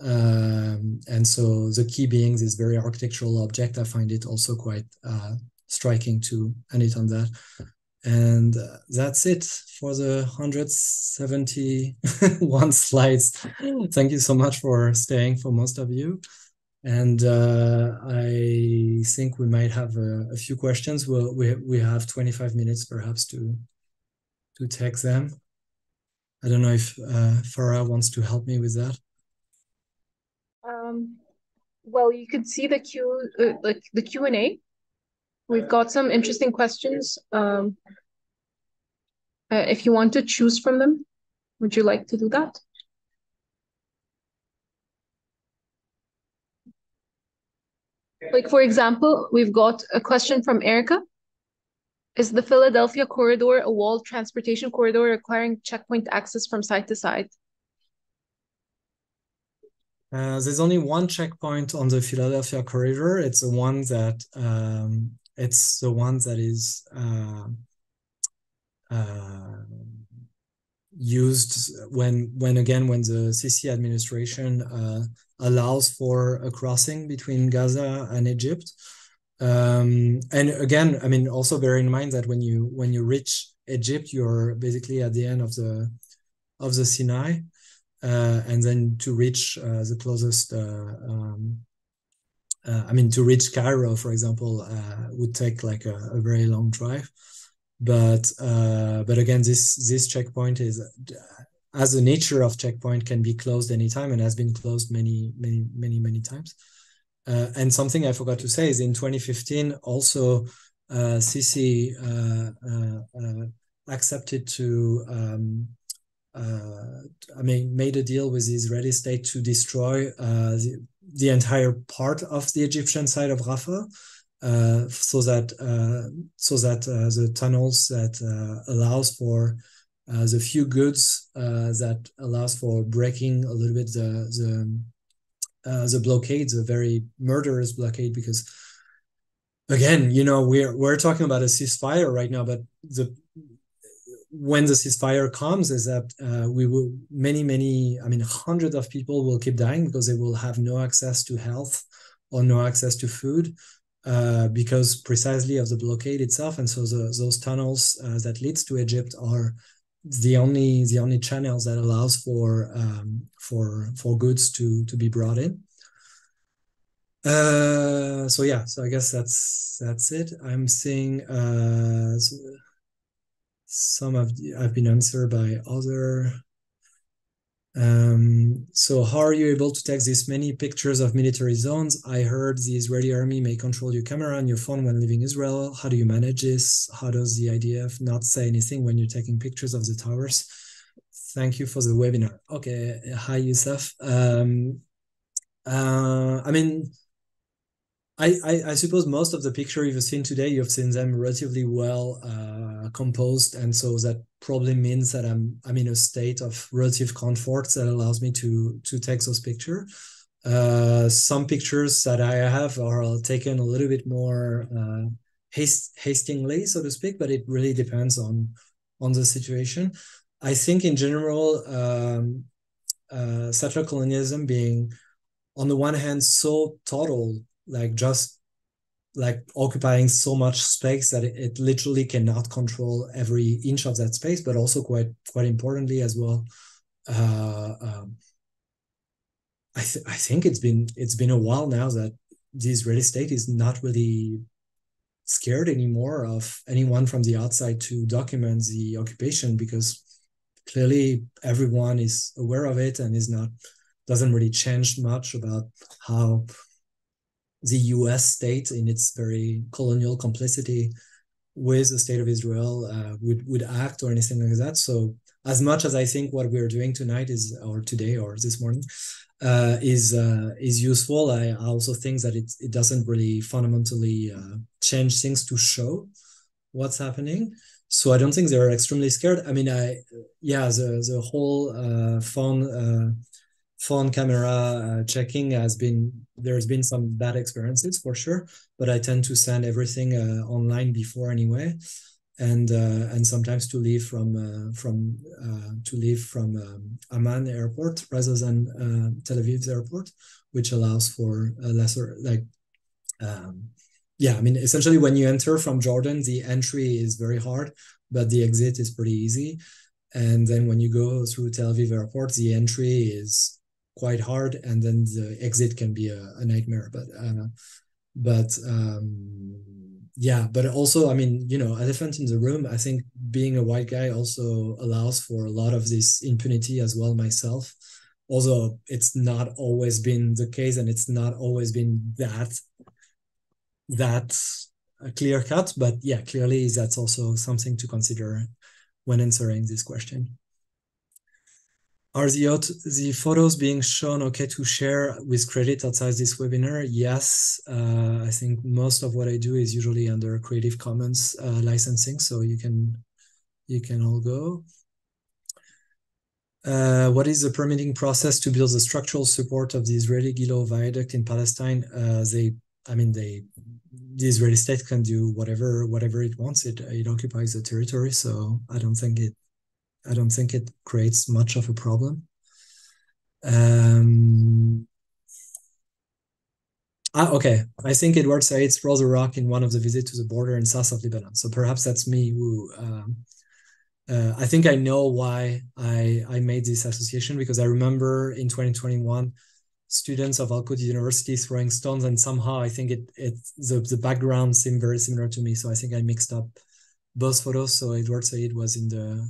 Um, and so the key being this very architectural object, I find it also quite uh, striking to end it on that. And uh, that's it for the 171 slides. Thank you so much for staying for most of you. And uh, I think we might have a, a, few questions. We'll, we we have 25 minutes perhaps to to take them. I don't know if uh, Farah wants to help me with that. Um, well, you could see the Q, uh, like the Q and A. We've got some interesting questions. Um, uh, if you want to choose from them, would you like to do that? Like, for example, we've got a question from Erica. Is the Philadelphia corridor a walled transportation corridor requiring checkpoint access from side to side? Uh, there's only one checkpoint on the Philadelphia corridor. It's the one that um, it's the one that is uh, uh, used when when again when the Sisi administration uh, allows for a crossing between Gaza and Egypt. Um, and again, I mean, also bear in mind that when you when you reach Egypt, you're basically at the end of the of the Sinai uh, and then to reach uh, the closest uh, um, I mean, to reach Cairo, for example, would take like a, a, very long drive. But but again, this this checkpoint is as the nature of checkpoint can be closed anytime and has been closed many many many many times. Uh, and something I forgot to say is in 2015 also uh, Sisi uh, accepted to um, uh, I mean, made a deal with the Israeli state to destroy uh, the, the entire part of the Egyptian side of Rafah. uh, so that uh, so that uh, the tunnels that uh, allows for uh, the few goods that allows for breaking a little bit the the the blockade, the very murderous blockade, because again, you know, we're we're talking about a ceasefire right now, but the when the ceasefire comes is that uh, we will many many i mean hundreds of people will keep dying because they will have no access to health or no access to food uh, because precisely of the blockade itself. And so the, those tunnels uh, that leads to egypt are the only the only channels that allows for um, for for goods to to be brought in uh, so yeah so i guess that's that's it i'm seeing uh, so some have have been answered by other. Um, so how are you able to take this many pictures of military zones? I heard the Israeli army may control your camera and your phone when leaving Israel. How do you manage this? How does the IDF not say anything when you're taking pictures of the towers? Thank you for the webinar. Okay, hi Youssef. Um, uh, I mean, I, I, I, suppose most of the picture you've seen today, you've seen them relatively well uh, composed, and so that probably means that I'm I'm in a state of relative comfort that allows me to to take those pictures. Uh, some pictures that I have are taken a little bit more uh, haste, hastingly, so to speak, but it really depends on on the situation. I think in general, um, uh, settler colonialism being on the one hand so total like just like occupying so much space that it, it, literally cannot control every inch of that space but also quite quite importantly as well uh, um, I, th- I think it's been it's been a while now that the Israeli state is not really scared anymore of anyone from the outside to document the occupation because clearly everyone is aware of it and is not doesn't really change much about how the US state in its very colonial complicity with the state of Israel uh, would, would act or anything like that. So as much as I think what we're doing tonight is, or today or this morning, uh, is uh, is useful. I also think that it it doesn't really fundamentally uh, change things to show what's happening. So I don't think they're extremely scared. I mean, I yeah, the the whole uh, phone phone camera uh, checking has been there's been some bad experiences for sure but i tend to send everything uh, online before anyway. And uh, and sometimes to leave from uh, from uh, to leave from um, amman airport rather than uh, tel aviv's airport which allows for a lesser like um, yeah i mean essentially when you enter from jordan the entry is very hard but the exit is pretty easy. And then when you go through tel aviv airport the entry is quite hard, and then the exit can be a, a nightmare. But uh, but um, yeah, but also, I mean, you know, elephant in the room. I think being a white guy also allows for a lot of this impunity as well. Myself, although it's not always been the case, and it's not always been that that a clear cut. But yeah, clearly that's also something to consider when answering this question. Are the, the photos being shown okay to share with credit outside this webinar? Yes, uh, I think most of what I do is usually under Creative Commons uh, licensing, so you can you can all go. Uh, what is the permitting process to build the structural support of the Israeli Gilo viaduct in Palestine? Uh, they, I mean, they, the Israeli state can do whatever whatever it wants. It it occupies the territory, so I don't think it I don't think it creates much of a problem. Um, ah, okay, I think Edward Said throws a rock in one of the visits to the border in south of Lebanon. So perhaps that's me who. Um, uh, I think I know why I I made this association because I remember in 2021 students of Al Quds University throwing stones, and somehow I think it it the, the background seemed very similar to me. So I think I mixed up both photos. So Edward Said was in the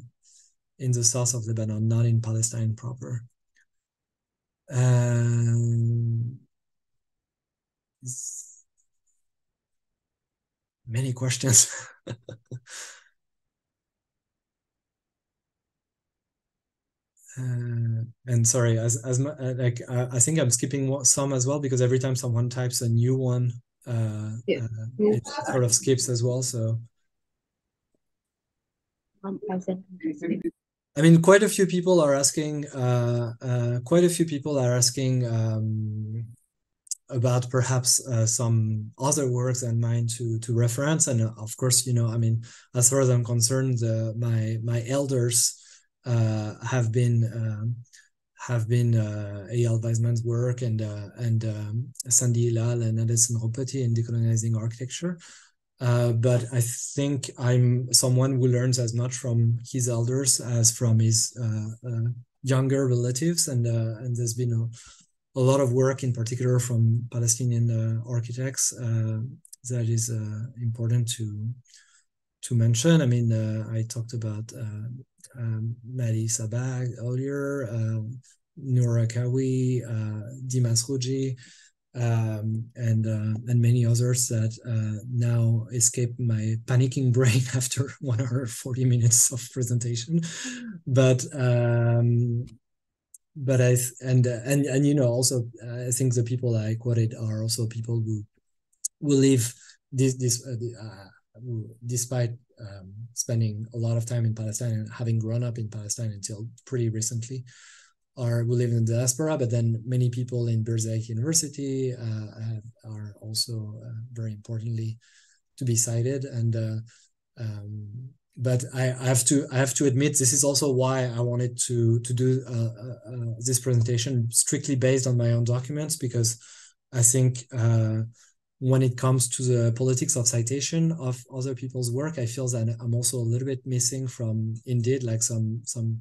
in the south of Lebanon, not in Palestine proper. Um, many questions. Uh, and sorry, as as uh, like uh, I think I'm skipping some as well because every time someone types a new one, uh, yeah. uh, it sort of skips as well. So. Um, I mean, quite a few people are asking. Uh, uh, quite a few people are asking um, about perhaps uh, some other works than mine to to reference, and uh, of course, you know, I mean, as far as I'm concerned, uh, my my elders uh, have been um, have been uh, Eyal Weizman's work and and um, Sandi Hilal and Alessandro Petti in decolonizing architecture. Uh, but I think I'm someone who learns as much from his elders as from his uh, uh, younger relatives, and uh, and there's been a, a, lot of work, in particular from Palestinian architects, that is important to to mention. I mean, I talked about um, Mahdi Sabbagh earlier, Nora Akawi, uh, Dima Srouji, um, and uh, and many others that uh, now escape my panicking brain after one hour forty minutes of presentation. But um, but I and and and you know also I think the people I quoted are also people who will live this this uh, uh, despite um, spending a lot of time in Palestine and having grown up in Palestine until pretty recently, are who live in the diaspora. But then many people in Birzeit University uh, have, are also uh, very importantly to be cited. And uh, um, but I, I, have to I have to admit this is also why I wanted to to do uh, uh, uh, this presentation strictly based on my own documents because I think when it comes to the politics of citation of other people's work, I feel that I'm also a little bit missing from indeed like some some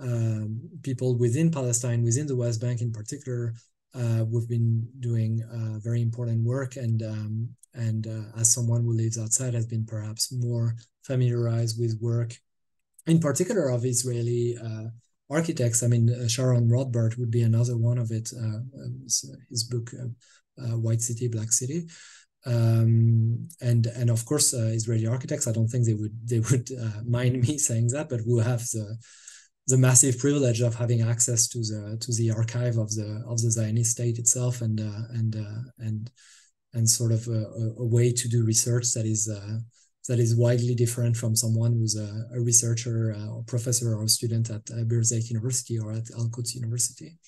um, people within Palestine, within the West Bank in particular, uh, we've been doing uh, very important work, and um, and uh, as someone who lives outside, has been perhaps more familiarized with work, in particular of Israeli uh, architects. I mean, uh, Sharon Rotbard would be another one of it. Uh, his book white city, black city. Um, and and of course, Israeli architects. I don't think they would they would mind me saying that, but who have the the massive privilege of having access to the to the archive of the of the Zionist state itself and uh, and uh, and and sort of a, a, way to do research that is uh, that is widely different from someone who's a, a researcher or professor or student at uh, Birzeit University or at Al Quds University.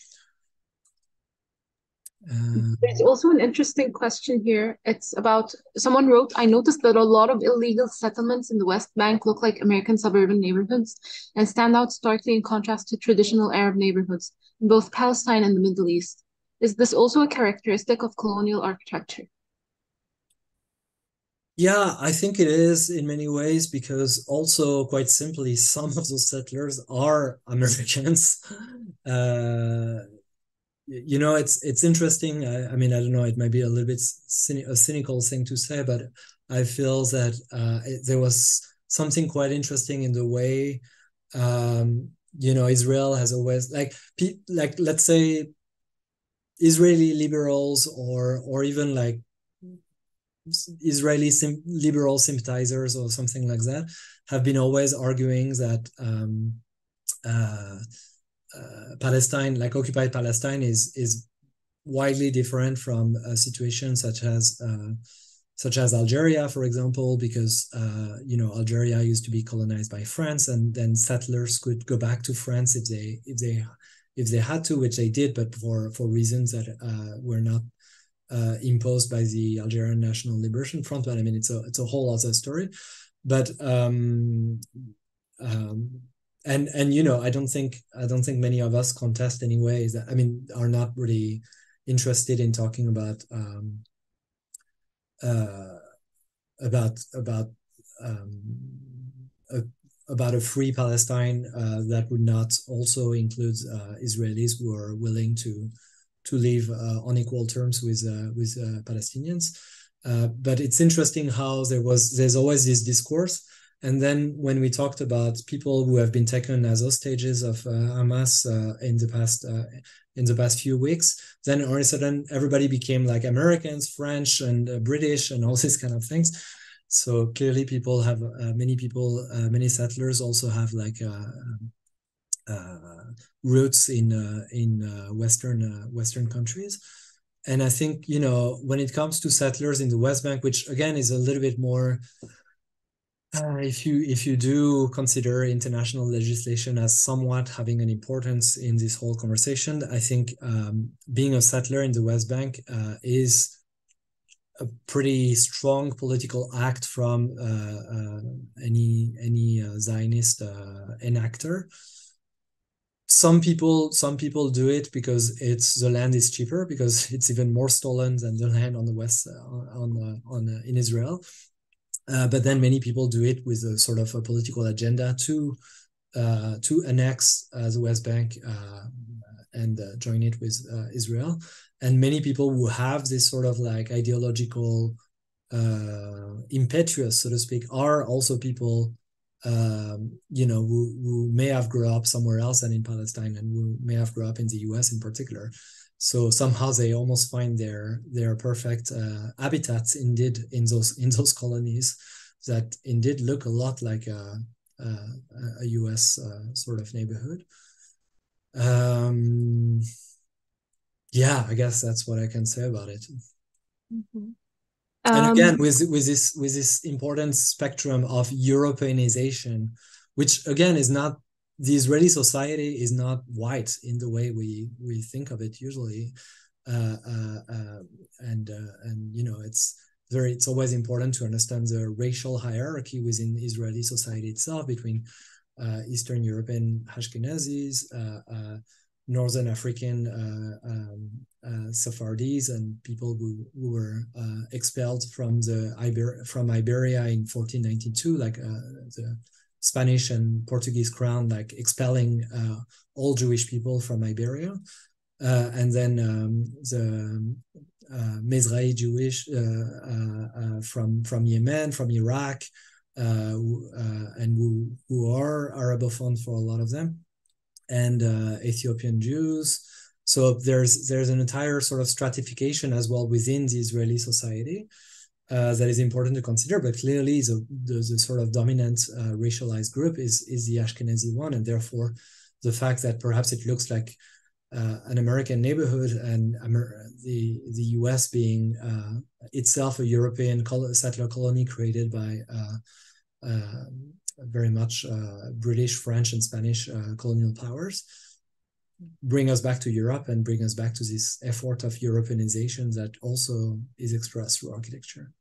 Uh, There's also an interesting question here. It's about someone wrote, I noticed that a lot of illegal settlements in the West Bank look like American suburban neighborhoods and stand out starkly in contrast to traditional Arab neighborhoods in both Palestine and the Middle East. Is this also a characteristic of colonial architecture? Yeah, I think it is in many ways because also quite simply, some of those settlers are Americans. Uh, you know it's it's interesting. I, I, mean i don't know it might be a little bit cynic, a cynical thing to say but i feel that uh, it, there was something quite interesting in the way um, you know israel has always like pe- like let's say israeli liberals or or even like israeli sim- liberal sympathizers or something like that have been always arguing that um, uh, uh, Palestine, like occupied Palestine, is is widely different from a situation such as uh, such as Algeria, for example, because uh, you know Algeria used to be colonized by France, and then settlers could go back to France if they if they if they had to, which they did, but for for reasons that uh, were not uh, imposed by the Algerian National Liberation Front. But I mean, it's a it's a whole other story. But um, um, and and you know i don't think i don't think many of us contest anyway that i mean are not really interested in talking about um uh about about um a, about a free palestine uh, that would not also include uh, israelis who are willing to to live uh, on equal terms with uh, with uh, palestinians. Uh, but it's interesting how there was there's always this discourse and then when we talked about people who have been taken as hostages of uh, Hamas uh, in the past uh, in the past few weeks, then all of a sudden everybody became like Americans, French, and uh, British, and all these kind of things. So clearly, people have uh, many people, uh, many settlers also have like roots in in Western Western countries. and I think you know when it comes to settlers in the West Bank, which again is a little bit more. Uh, if you if you do consider international legislation as somewhat having an importance in this whole conversation, I think um, being a settler in the West Bank uh, is a pretty strong political act from uh, uh any any uh, Zionist uh, enactor some people some people do it because it's the land is cheaper because it's even more stolen than the land on the west on on in Israel. Uh, but then many people do it with a sort of a political agenda to uh, to annex uh, the West Bank and join it with Israel. And many people who have this sort of like ideological impetuous, so to speak, are also people um, you know, who, who may have grown up somewhere else than in Palestine and who may have grown up in the US in particular. So somehow they almost find their their perfect uh, habitats indeed in those in those colonies that indeed look a lot like a, a, a US uh, sort of neighborhood. Um, yeah, I guess that's what I can say about it. Mm-hmm and um, again with with this with this important spectrum of europeanization which again is not the israeli society is not white in the way we we think of it usually. Uh, uh, uh, and uh, and you know it's very it's always important to understand the racial hierarchy within israeli society itself between uh, eastern european ashkenazis uh, Northern African um, Sephardis and people who, who were expelled from the Iber- from Iberia in 1492, like the Spanish and Portuguese crown, like expelling all Jewish people from Iberia. Uh, and then um, the uh, Mizrahi Jewish uh, from from Yemen, from Iraq, and who who are Arabophone for a lot of them and uh, Ethiopian Jews. So there's there's an entire sort of stratification as well within the Israeli society uh, that is important to consider. But clearly, the, the, the sort of dominant uh, racialized group is is the Ashkenazi one, and therefore, the fact that perhaps it looks like uh, an American neighborhood and Amer- the the U.S. being uh, itself a European col- settler colony created by uh, uh, very much British, French, and Spanish colonial powers, bring us back to Europe and bring us back to this effort of Europeanization that also is expressed through architecture.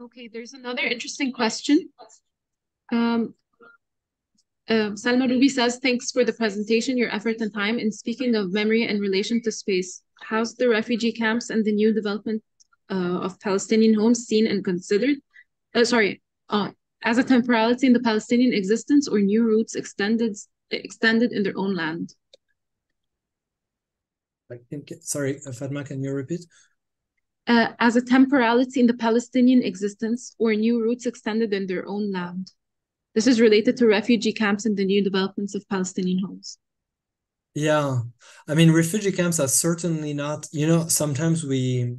Okay, there's another interesting question. Um, uh, Salma Ruby says, thanks for the presentation, your effort and time. In speaking of memory and relation to space, how's the refugee camps and the new development uh, of Palestinian homes seen and considered, uh, sorry, uh, as a temporality in the Palestinian existence or new roots extended extended in their own land? I think, sorry, Fatma, can you repeat? Uh, as a temporality in the Palestinian existence or new roots extended in their own land. This is related to refugee camps and the new developments of Palestinian homes. Yeah, I mean, refugee camps are certainly not, you know, sometimes we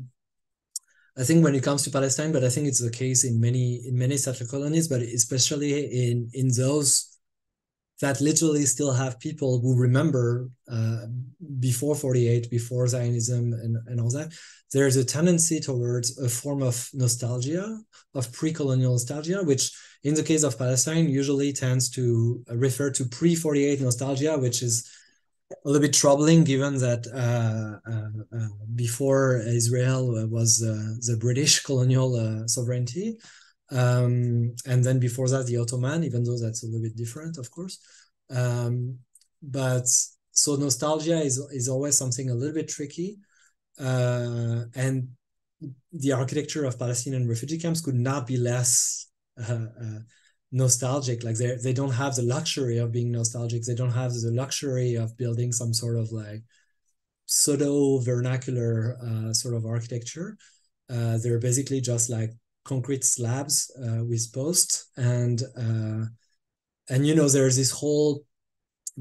I think when it comes to Palestine, but I think it's the case in many in many settler colonies, but especially in in those that literally still have people who remember uh, before 48, before Zionism and, and all that, there's a tendency towards a form of nostalgia, of pre-colonial nostalgia, which in the case of Palestine usually tends to refer to pre-48 nostalgia, which is a little bit troubling given that uh, uh, uh, before Israel was the British colonial sovereignty, um, and then before that the Ottoman, even though that's a little bit different, of course. Um, but so nostalgia is is always something a little bit tricky, uh, and the architecture of Palestinian refugee camps could not be less uh, uh, nostalgic like they they don't have the luxury of being nostalgic. They don't have the luxury of building some sort of like pseudo vernacular uh, sort of architecture. Uh, they're basically just like concrete slabs uh, with posts. And uh, and you know there's this whole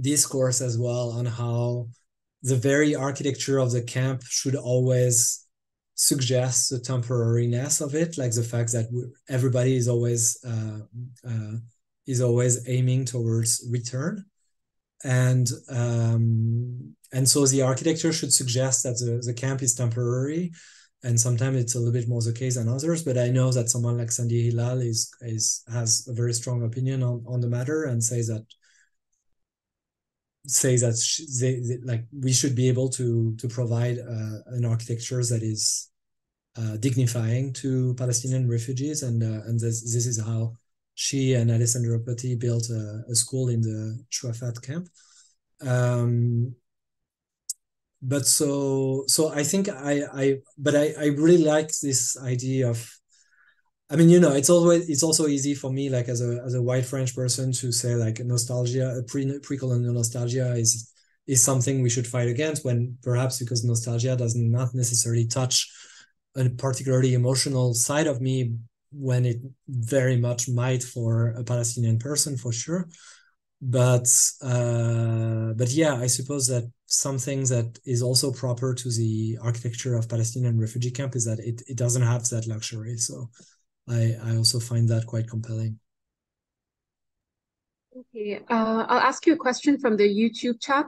discourse as well on how the very architecture of the camp should always suggests the temporariness of it, like the fact that everybody is always uh, uh, is always aiming towards return, and um, and so the architecture should suggest that the, the camp is temporary and sometimes it's a little bit more the case than others. But i know that someone like sandi hilal is is has a very strong opinion on, on the matter and says that say that they, they, like we should be able to to provide uh, an architecture that is uh, dignifying to Palestinian refugees, and uh, and this this is how she and Alessandro Petti built a, a school in the Shuafat camp. Um, but so so I think I I but I I really like this idea of I mean, you know, it's always it's also easy for me, like as a as a white French person, to say like nostalgia, pre pre colonial nostalgia is is something we should fight against. When perhaps because nostalgia does not necessarily touch a particularly emotional side of me, when it very much might for a Palestinian person for sure. But uh, but yeah, I suppose that something that is also proper to the architecture of Palestinian refugee camp is that it, it doesn't have that luxury. So I, I also find that quite compelling. Okay, uh, I'll ask you a question from the YouTube chat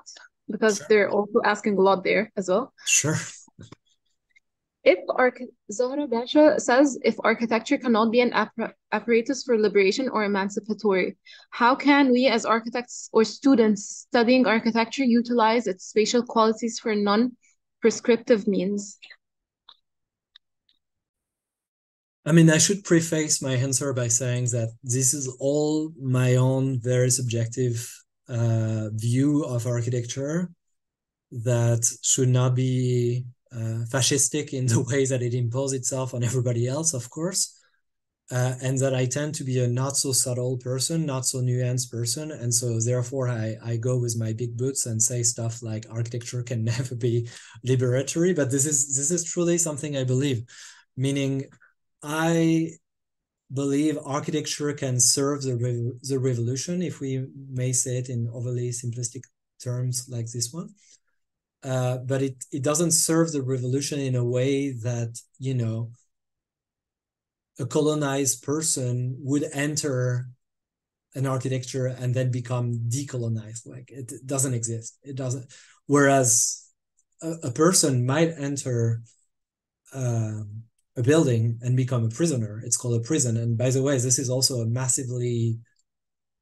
because sure. they're also asking a lot there as well. Sure. If arch- Zahra Dasha says if architecture cannot be an apparatus for liberation or emancipatory, how can we as architects or students studying architecture utilize its spatial qualities for non-prescriptive means? I mean, I should preface my answer by saying that this is all my own very subjective uh, view of architecture that should not be uh, fascistic in the way that it imposes itself on everybody else, of course. Uh, and that I tend to be a not so subtle person, not so nuanced person. And so therefore I, I go with my big boots and say stuff like architecture can never be liberatory. But this is this is truly something I believe. Meaning I believe architecture can serve the the revolution, if we may say it in overly simplistic terms like this one. Uh, but it it doesn't serve the revolution in a way that you know a colonized person would enter an architecture and then become decolonized. Like it, it doesn't exist. It doesn't. Whereas a, a person might enter. Um, a building and become a prisoner. It's called a prison. And by the way, this is also a massively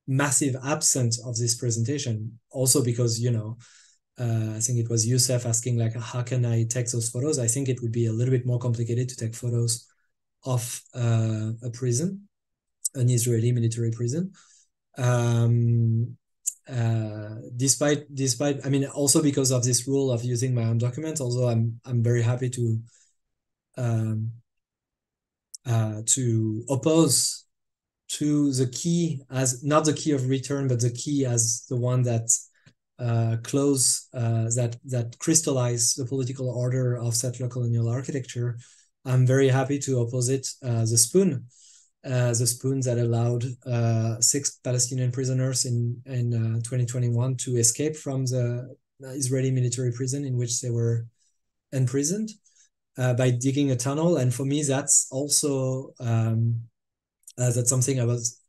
massive absence of this presentation. Also because you know, uh, I think it was Youssef asking like, how can I take those photos? I think it would be a little bit more complicated to take photos of uh, a prison, an Israeli military prison. Um, uh, despite despite I mean also because of this rule of using my own documents, although I'm I'm very happy to um, uh, to oppose to the key as not the key of return, but the key as the one that uh, close uh, that that crystallize the political order of settler colonial architecture. I'm very happy to oppose it. Uh, the spoon, uh, the spoon that allowed uh, six Palestinian prisoners in in uh, 2021 to escape from the Israeli military prison in which they were imprisoned uh, by digging a tunnel. And for me, that's also um, uh, that's something I was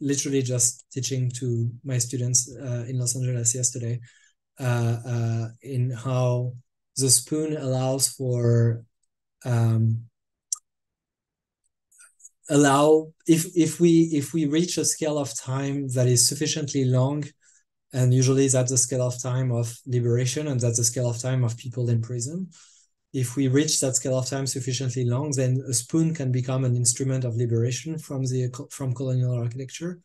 literally just teaching to my students uh, in Los Angeles yesterday uh, uh, in how the spoon allows for um, allow if if we if we reach a scale of time that is sufficiently long and usually that's the scale of time of liberation and that's the scale of time of people in prison if we reach that scale of time sufficiently long, then a spoon can become an instrument of liberation from the from colonial architecture,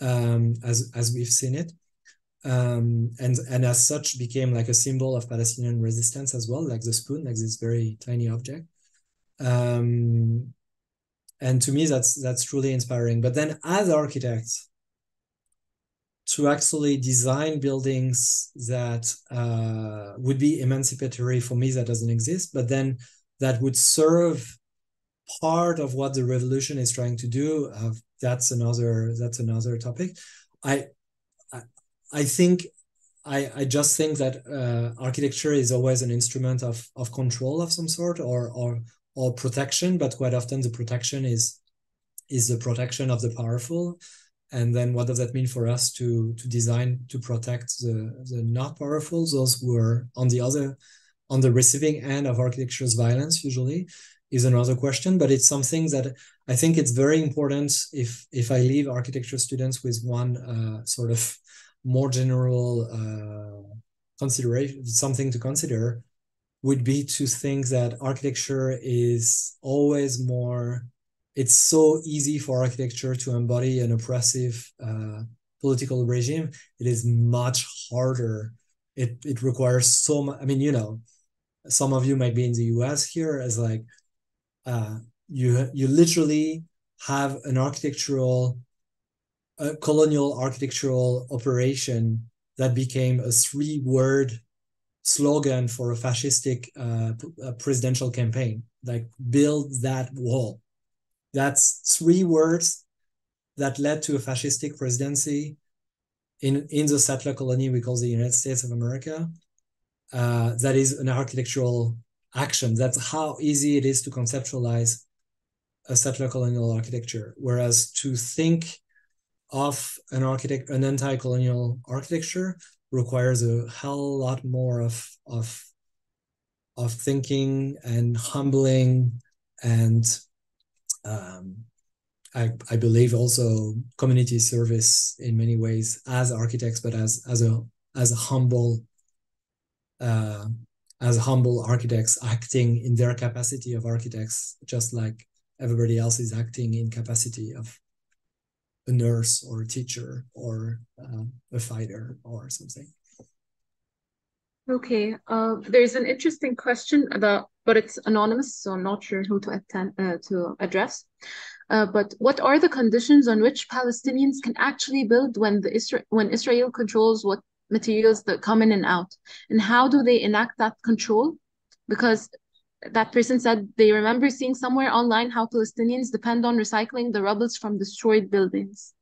um, as as we've seen it, um, and and as such became like a symbol of Palestinian resistance as well, like the spoon, like this very tiny object. Um, and to me, that's that's truly inspiring. But then, as architects, to actually design buildings that uh, would be emancipatory for me that doesn't exist but then that would serve part of what the revolution is trying to do uh, that's another that's another topic. I i, I think I, I just think that uh, architecture is always an instrument of, of control of some sort or, or or protection, but quite often the protection is is the protection of the powerful and then what does that mean for us to to design to protect the the not powerful those who are on the other on the receiving end of architecture's violence usually is another question. But it's something that i think it's very important if if i leave architecture students with one uh, sort of more general uh, consideration something to consider would be to think that architecture is always more it's so easy for architecture to embody an oppressive uh, political regime. It is much harder. It it requires so much. I mean, you know, some of you might be in the U.S. here as like uh, you you literally have an architectural, a colonial architectural operation that became a three word slogan for a fascistic uh, presidential campaign. Like build that wall that's three words that led to a fascistic presidency in, in the settler colony we call the United States of America. Uh, that is an architectural action. That's how easy it is to conceptualize a settler colonial architecture. Whereas to think of an architect, an anti-colonial architecture requires a hell lot more of of of thinking and humbling and um, I, I believe also community service in many ways as architects, but as as a as a humble uh, as humble architects acting in their capacity of architects, just like everybody else is acting in capacity of a nurse or a teacher or uh, a fighter or something. Okay, uh, there's an interesting question about, but it's anonymous, so I'm not sure who to attend uh, to address. Uh, but what are the conditions on which Palestinians can actually build when the Isra when Israel controls what materials that come in and out, and how do they enact that control? Because that person said they remember seeing somewhere online how Palestinians depend on recycling the rubbles from destroyed buildings.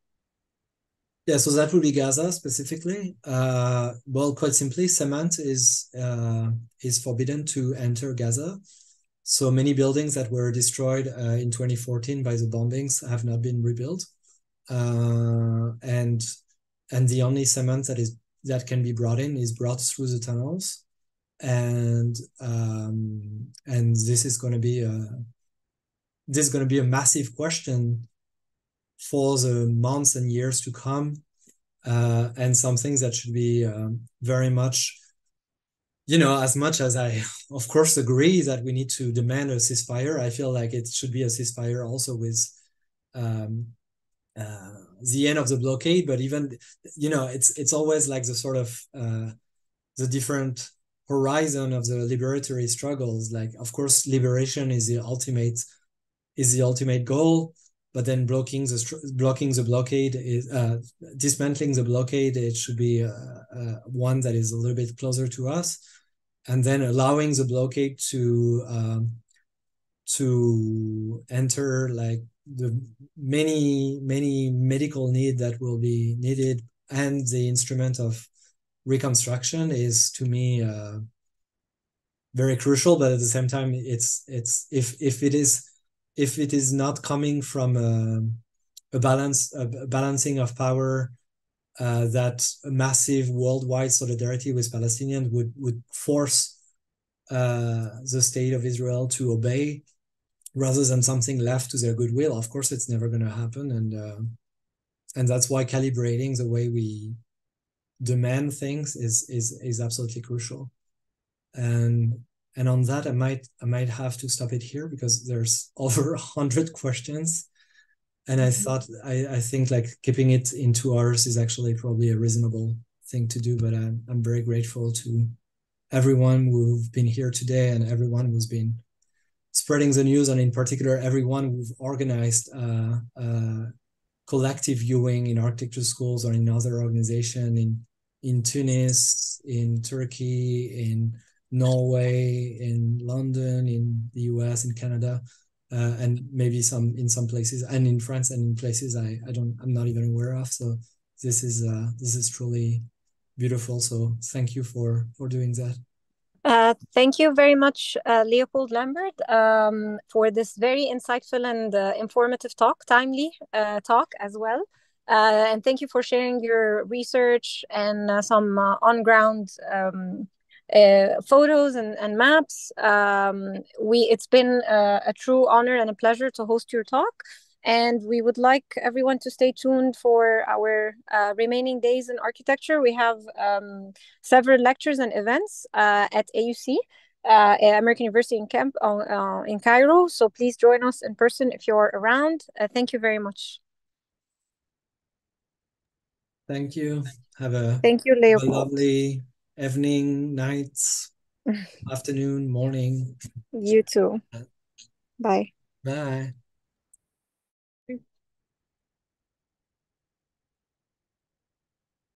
Yeah, so that would be Gaza specifically. Uh, well, quite simply, cement is uh, is forbidden to enter Gaza. So many buildings that were destroyed uh, in 2014 by the bombings have not been rebuilt, uh, and and the only cement that is that can be brought in is brought through the tunnels, and um, and this is going to be a this is going to be a massive question for the months and years to come, uh, and some things that should be um, very much, you know, as much as I, of course, agree that we need to demand a ceasefire, I feel like it should be a ceasefire also with um, uh, the end of the blockade. But even, you know, it's it's always like the sort of uh, the different horizon of the liberatory struggles. Like, of course, liberation is the ultimate is the ultimate goal but then blocking the blocking the blockade is uh, dismantling the blockade. It should be uh, uh, one that is a little bit closer to us, and then allowing the blockade to um, to enter like the many many medical need that will be needed and the instrument of reconstruction is to me uh, very crucial but at the same time it's it's if if it is if it is not coming from a, a balance a balancing of power uh, that massive worldwide solidarity with Palestinians would would force uh, the state of Israel to obey rather than something left to their goodwill. Of course, it's never going to happen, and uh, and that's why calibrating the way we demand things is is is absolutely crucial. And and on that, I might I might have to stop it here because there's over a hundred questions, and I mm-hmm. thought I I think like keeping it in two hours is actually probably a reasonable thing to do. But I'm I'm very grateful to everyone who've been here today and everyone who's been spreading the news, and in particular everyone who've organized uh, uh, collective viewing in architecture schools or in other organization in in Tunis, in Turkey, in Norway, in London, in the US, in Canada, uh, and maybe some in some places, and in France, and in places I I don't I'm not even aware of. So this is uh, this is truly beautiful. So thank you for for doing that. Uh, thank you very much, uh, Leopold Lambert, um, for this very insightful and uh, informative talk, timely uh, talk as well. Uh, and thank you for sharing your research and uh, some on ground um, uh, photos and, and maps. Um, we it's been a, a, true honor and a pleasure to host your talk. And we would like everyone to stay tuned for our uh, remaining days in architecture. We have um, several lectures and events uh, at AUC. Uh, American University in Camp uh, in Cairo. So please join us in person if you're around. Uh, thank you very much. Thank you. Have a thank you, Leo. lovely evening, nights, afternoon, morning. You too. Uh, Bye. Bye.